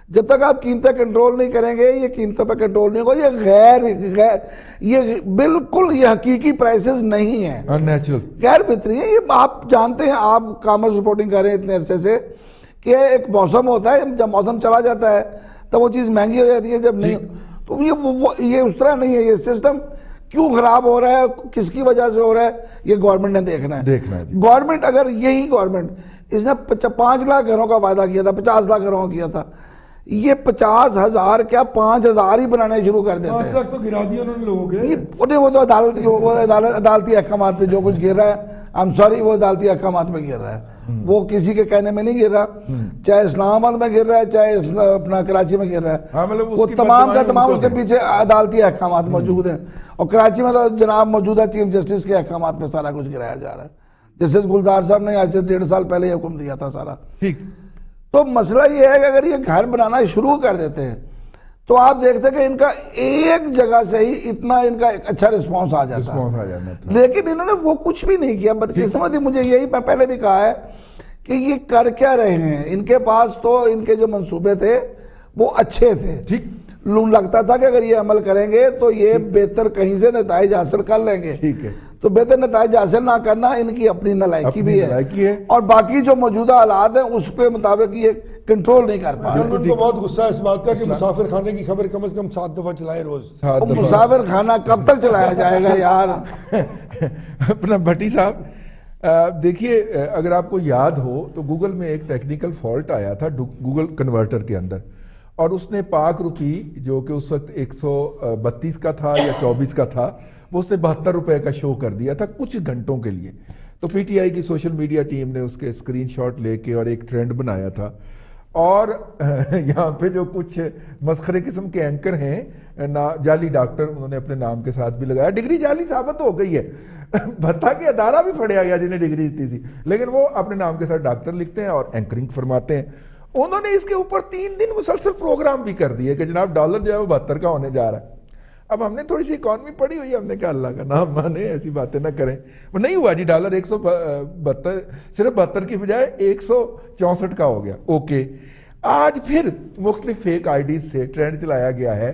جب تک آپ قیمتیں کنٹرول نہیں کریں گے یہ قیمتوں پہ کنٹرول نہیں ہوگا یہ غیر غیر یہ بالکل یہ حقیقی پرائسز نہیں ہیں۔ ان نیچرل غیر فطری ہے یہ آپ جانتے ہیں آپ کامرس رپورٹنگ کر رہے ہیں اتنے عرصے سے کہ ایک موسم ہوتا ہے جب موسم چلا جاتا ہے تب وہ چیز مہنگی ہو جاتی ہے جب نہیں۔ تو یہ یہ اس طرح نہیں ہے یہ سسٹم کیوں خراب ہو رہا ہے؟ کس کی وجہ سے ہو رہا ہے؟ یہ گورنمنٹ نے دیکھنا ہے۔ دیکھنا ہے جی۔ گورنمنٹ اگر یہی گورنمنٹ اس نے پانچ لاکھ گھروں کا وعدہ کیا تھا پچاس لاکھ گھروں کا کیا تھا۔ یہ پچاس ہزار کیا پانچ ہزار ہی بنانے شروع کر دیتے ہیں۔ تو گرا دیا انہوں نے لوگوں کے۔ وہ تو عدالت عدالتی احکامات پہ جو کچھ گر رہا ہے۔ I'm sorry وہ عدالتی احکامات پہ گر رہا ہے۔ وہ کسی کے کہنے میں نہیں گر رہا۔ چاہے اسلام آباد میں گر رہا ہے چاہے اپنا کراچی میں گر رہا ہے۔ ہاں مطلب وہ تمام کا تمام اس کے۔ پیچھے عدالتی احکامات موجود ہیں۔ اور کراچی میں تو جناب موجودہ چیف جسٹس کے احکامات پہ سارا کچھ گرایا جا رہا ہے۔ جسٹس گلزار صاحب نے آج سے ڈیڑھ سال پہلے یہ حکم دیا تھا سارا۔ ٹھیک۔ تو مسئلہ یہ ہے کہ اگر یہ گھر بنانا شروع کر دیتے ہیں تو آپ دیکھتے کہ ان کا ایک جگہ سے ہی اتنا ان کا ایک اچھا رسپانس آ جاتا۔ ہے رسپانس آ لیکن انہوں نے وہ کچھ بھی نہیں کیا بدقسمتی مجھے یہی میں پہلے بھی کہا ہے کہ یہ کر کیا رہے ہیں۔ ان کے پاس تو ان کے جو منصوبے تھے وہ اچھے تھے۔ ٹھیک۔ لون لگتا تھا کہ اگر یہ عمل کریں گے تو یہ بہتر کہیں سے نتائج حاصل کر لیں گے۔ ٹھیک ہے۔ تو بہتر نتائج حاصل نہ کرنا ان کی اپنی نلائکی بھی ہے۔ اور باقی جو موجودہ حالات ہیں اس کے مطابق یہ کنٹرول نہیں کر پا رہے۔ گورنمنٹ کو بہت غصہ ہے اس بات کا کہ مسافر خانے کی خبر کم از کم سات دفعہ چلائے روز۔ مسافر خانہ کب تک چلایا جائے گا یار؟ اپنا بھٹی صاحب دیکھیے آ، اگر آپ کو یاد ہو تو گوگل میں ایک ٹیکنیکل فالٹ آیا تھا گوگل کنورٹر کے اندر۔ اور اس نے پاک روپی جو کہ اس وقت ایک سو بتیس کا تھا یا چوبیس کا تھا، وہ اس نے بہتر روپے کا شو کر دیا تھا کچھ گھنٹوں کے لیے۔ تو پی ٹی آئی کی سوشل میڈیا ٹیم نے اس کے اسکرین شاٹ لے کے اور ایک ٹرینڈ بنایا تھا۔ اور یہاں پہ جو کچھ مسخرے قسم کے اینکر ہیں جعلی ڈاکٹر، انہوں نے اپنے نام کے ساتھ بھی لگایا۔ ڈگری جعلی ثابت ہو گئی ہے۔ بھتا کے ادارہ بھی پڑھیا گیا جنہیں ڈگری دی تھی۔ لیکن وہ اپنے نام کے ساتھ ڈاکٹر لکھتے ہیں اور اینکرنگ فرماتے ہیں۔ انہوں نے اس کے اوپر تین دن مسلسل پروگرام بھی کر دیے کہ جناب ڈالر جو ہے وہ بہتر کا ہونے جا رہا ہے۔ اب ہم نے تھوڑی سی اکانومی پڑھی ہوئی ہم نے کہا اللہ کا نام مانے، ایسی باتیں نہ کریں۔ وہ نہیں ہوا جی ڈالر ایک سو بہتر، صرف بہتر کی بجائے ایک سو چونسٹھ کا ہو گیا۔ اوکے۔ آج پھر مختلف فیک آئی ڈیز سے ٹرینڈ چلایا گیا ہے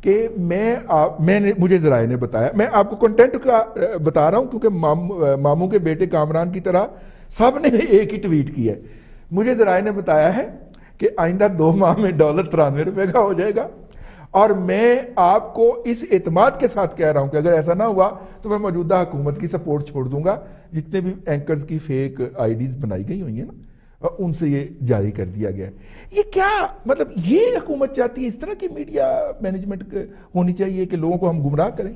کہ میں آپ، میں نے، مجھے ذرائع نے بتایا۔ میں آپ کو کنٹینٹ کا، بتا رہا ہوں کیونکہ ماموں ماموں کے بیٹے کامران کی طرح سب نے ایک ہی ٹویٹ کیا ہے۔ مجھے ذرائع نے بتایا ہے کہ آئندہ دو ماہ میں ڈالر ترانوے روپے کا ہو جائے گا۔ اور میں آپ کو اس اعتماد کے ساتھ کہہ رہا ہوں کہ اگر ایسا نہ ہوا تو میں موجودہ حکومت کی سپورٹ چھوڑ دوں گا۔ جتنے بھی اینکرز کی فیک آئی ڈیز بنائی گئی ہوئی ہیں نا ان سے یہ جاری کر دیا گیا ہے۔ یہ کیا مطلب یہ حکومت چاہتی ہے؟ اس طرح کی میڈیا مینجمنٹ ہونی چاہیے کہ لوگوں کو ہم گمراہ کریں۔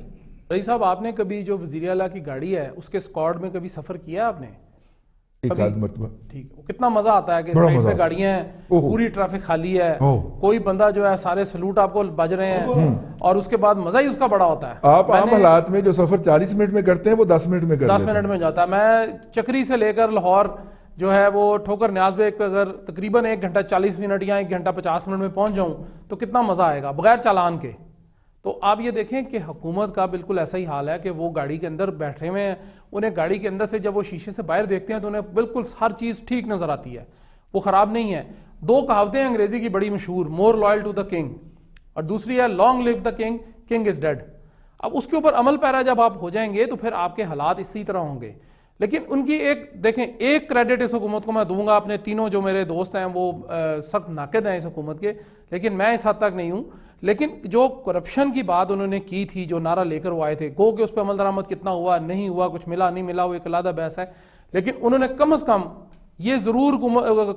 رئی صاحب، آپ نے کبھی جو وزیر اعلیٰ کی گاڑی ہے، اس کے اسکواڈ میں کبھی سفر کیا آپ نے؟ ایک آدھ مرتبہ۔ ٹھیک کتنا مزہ آتا ہے کہ مزہ پہ۔ گاڑیاں ہیں۔ پوری ٹریفک خالی ہے۔ کوئی بندہ جو ہے سارے سلوٹ آپ کو بج رہے ہیں اور اس کے بعد مزہ ہی اس کا بڑا ہوتا ہے۔ آپ عام حالات میں جو سفر چالیس منٹ میں کرتے ہیں وہ دس منٹ میں کر دس لیتے منٹ میں جاتا ہے۔ میں چکری سے لے کر لاہور جو ہے وہ ٹھوکر نیاز بیگ پہ اگر تقریباً ایک گھنٹہ چالیس منٹ یا ایک گھنٹہ پچاس منٹ میں پہنچ جاؤں تو کتنا مزہ آئے گا؟ بغیر چالان کے۔ تو آپ یہ دیکھیں کہ حکومت کا بالکل ایسا ہی حال ہے کہ وہ گاڑی کے اندر بیٹھے ہوئے ہیں۔ انہیں گاڑی کے اندر سے جب وہ شیشے سے باہر دیکھتے ہیں تو انہیں بالکل ہر چیز ٹھیک نظر آتی ہے۔ وہ خراب نہیں ہے۔ دو کہاوتیں انگریزی کی بڑی مشہور more loyal to the king اور دوسری ہے long live the king king is dead اب اس کے اوپر عمل پیرا جب آپ ہو جائیں گے تو پھر آپ کے حالات اسی طرح ہوں گے۔ لیکن ان کی ایک، دیکھیں، ایک کریڈٹ اس حکومت کو میں دوں گا۔ اپنے تینوں جو میرے دوست ہیں وہ سخت ناقد ہیں اس حکومت کے، لیکن میں اس حد تک نہیں ہوں۔ لیکن جو کرپشن کی بات انہوں نے کی تھی، جو نعرہ لے کر وہ آئے تھے، گو کہ اس پہ عمل درآمد کتنا ہوا، نہیں ہوا، کچھ ملا، نہیں ملا، وہ ایک علیحدہ بحث ہے۔ لیکن انہوں نے کم از کم یہ ضرور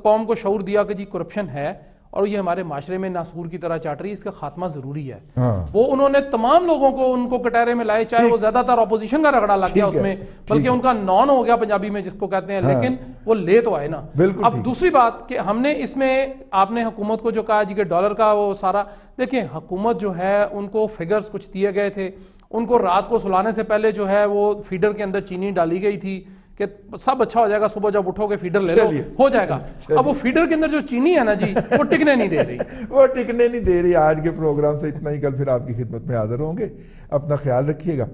قوم کو شعور دیا کہ جی کرپشن ہے۔ اور یہ ہمارے معاشرے میں ناسور کی طرح چاٹ رہی ہے اس کا خاتمہ ضروری ہے۔ ہاں۔ وہ انہوں نے تمام لوگوں کو ان کو کٹہرے میں لائے چاہے وہ زیادہ تر اپوزیشن کا رگڑا لگ گیا اس میں بلکہ ان کا نان ہو گیا پنجابی میں جس کو کہتے ہیں۔ ہاں۔ لیکن وہ لے تو آئے نا۔ اب دوسری بات کہ ہم نے اس میں آپ نے حکومت کو جو کہا جی کہ ڈالر کا وہ سارا دیکھیں حکومت جو ہے ان کو فگرز کچھ دیے گئے تھے۔ ان کو رات کو سلانے سے پہلے جو ہے وہ فیڈر کے اندر چینی ڈالی گئی تھی۔ کہ سب اچھا ہو جائے گا صبح جب اٹھو گے فیڈر لے لو ہو جائے گا۔ اب وہ فیڈر کے اندر جو چینی ہے نا جی وہ ٹکنے نہیں دے رہی۔ وہ ٹکنے نہیں دے رہی۔ آج کے پروگرام سے اتنا ہی۔ کل پھر آپ کی خدمت میں حاضر ہوں گے۔ اپنا خیال رکھیے گا۔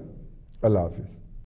اللہ حافظ۔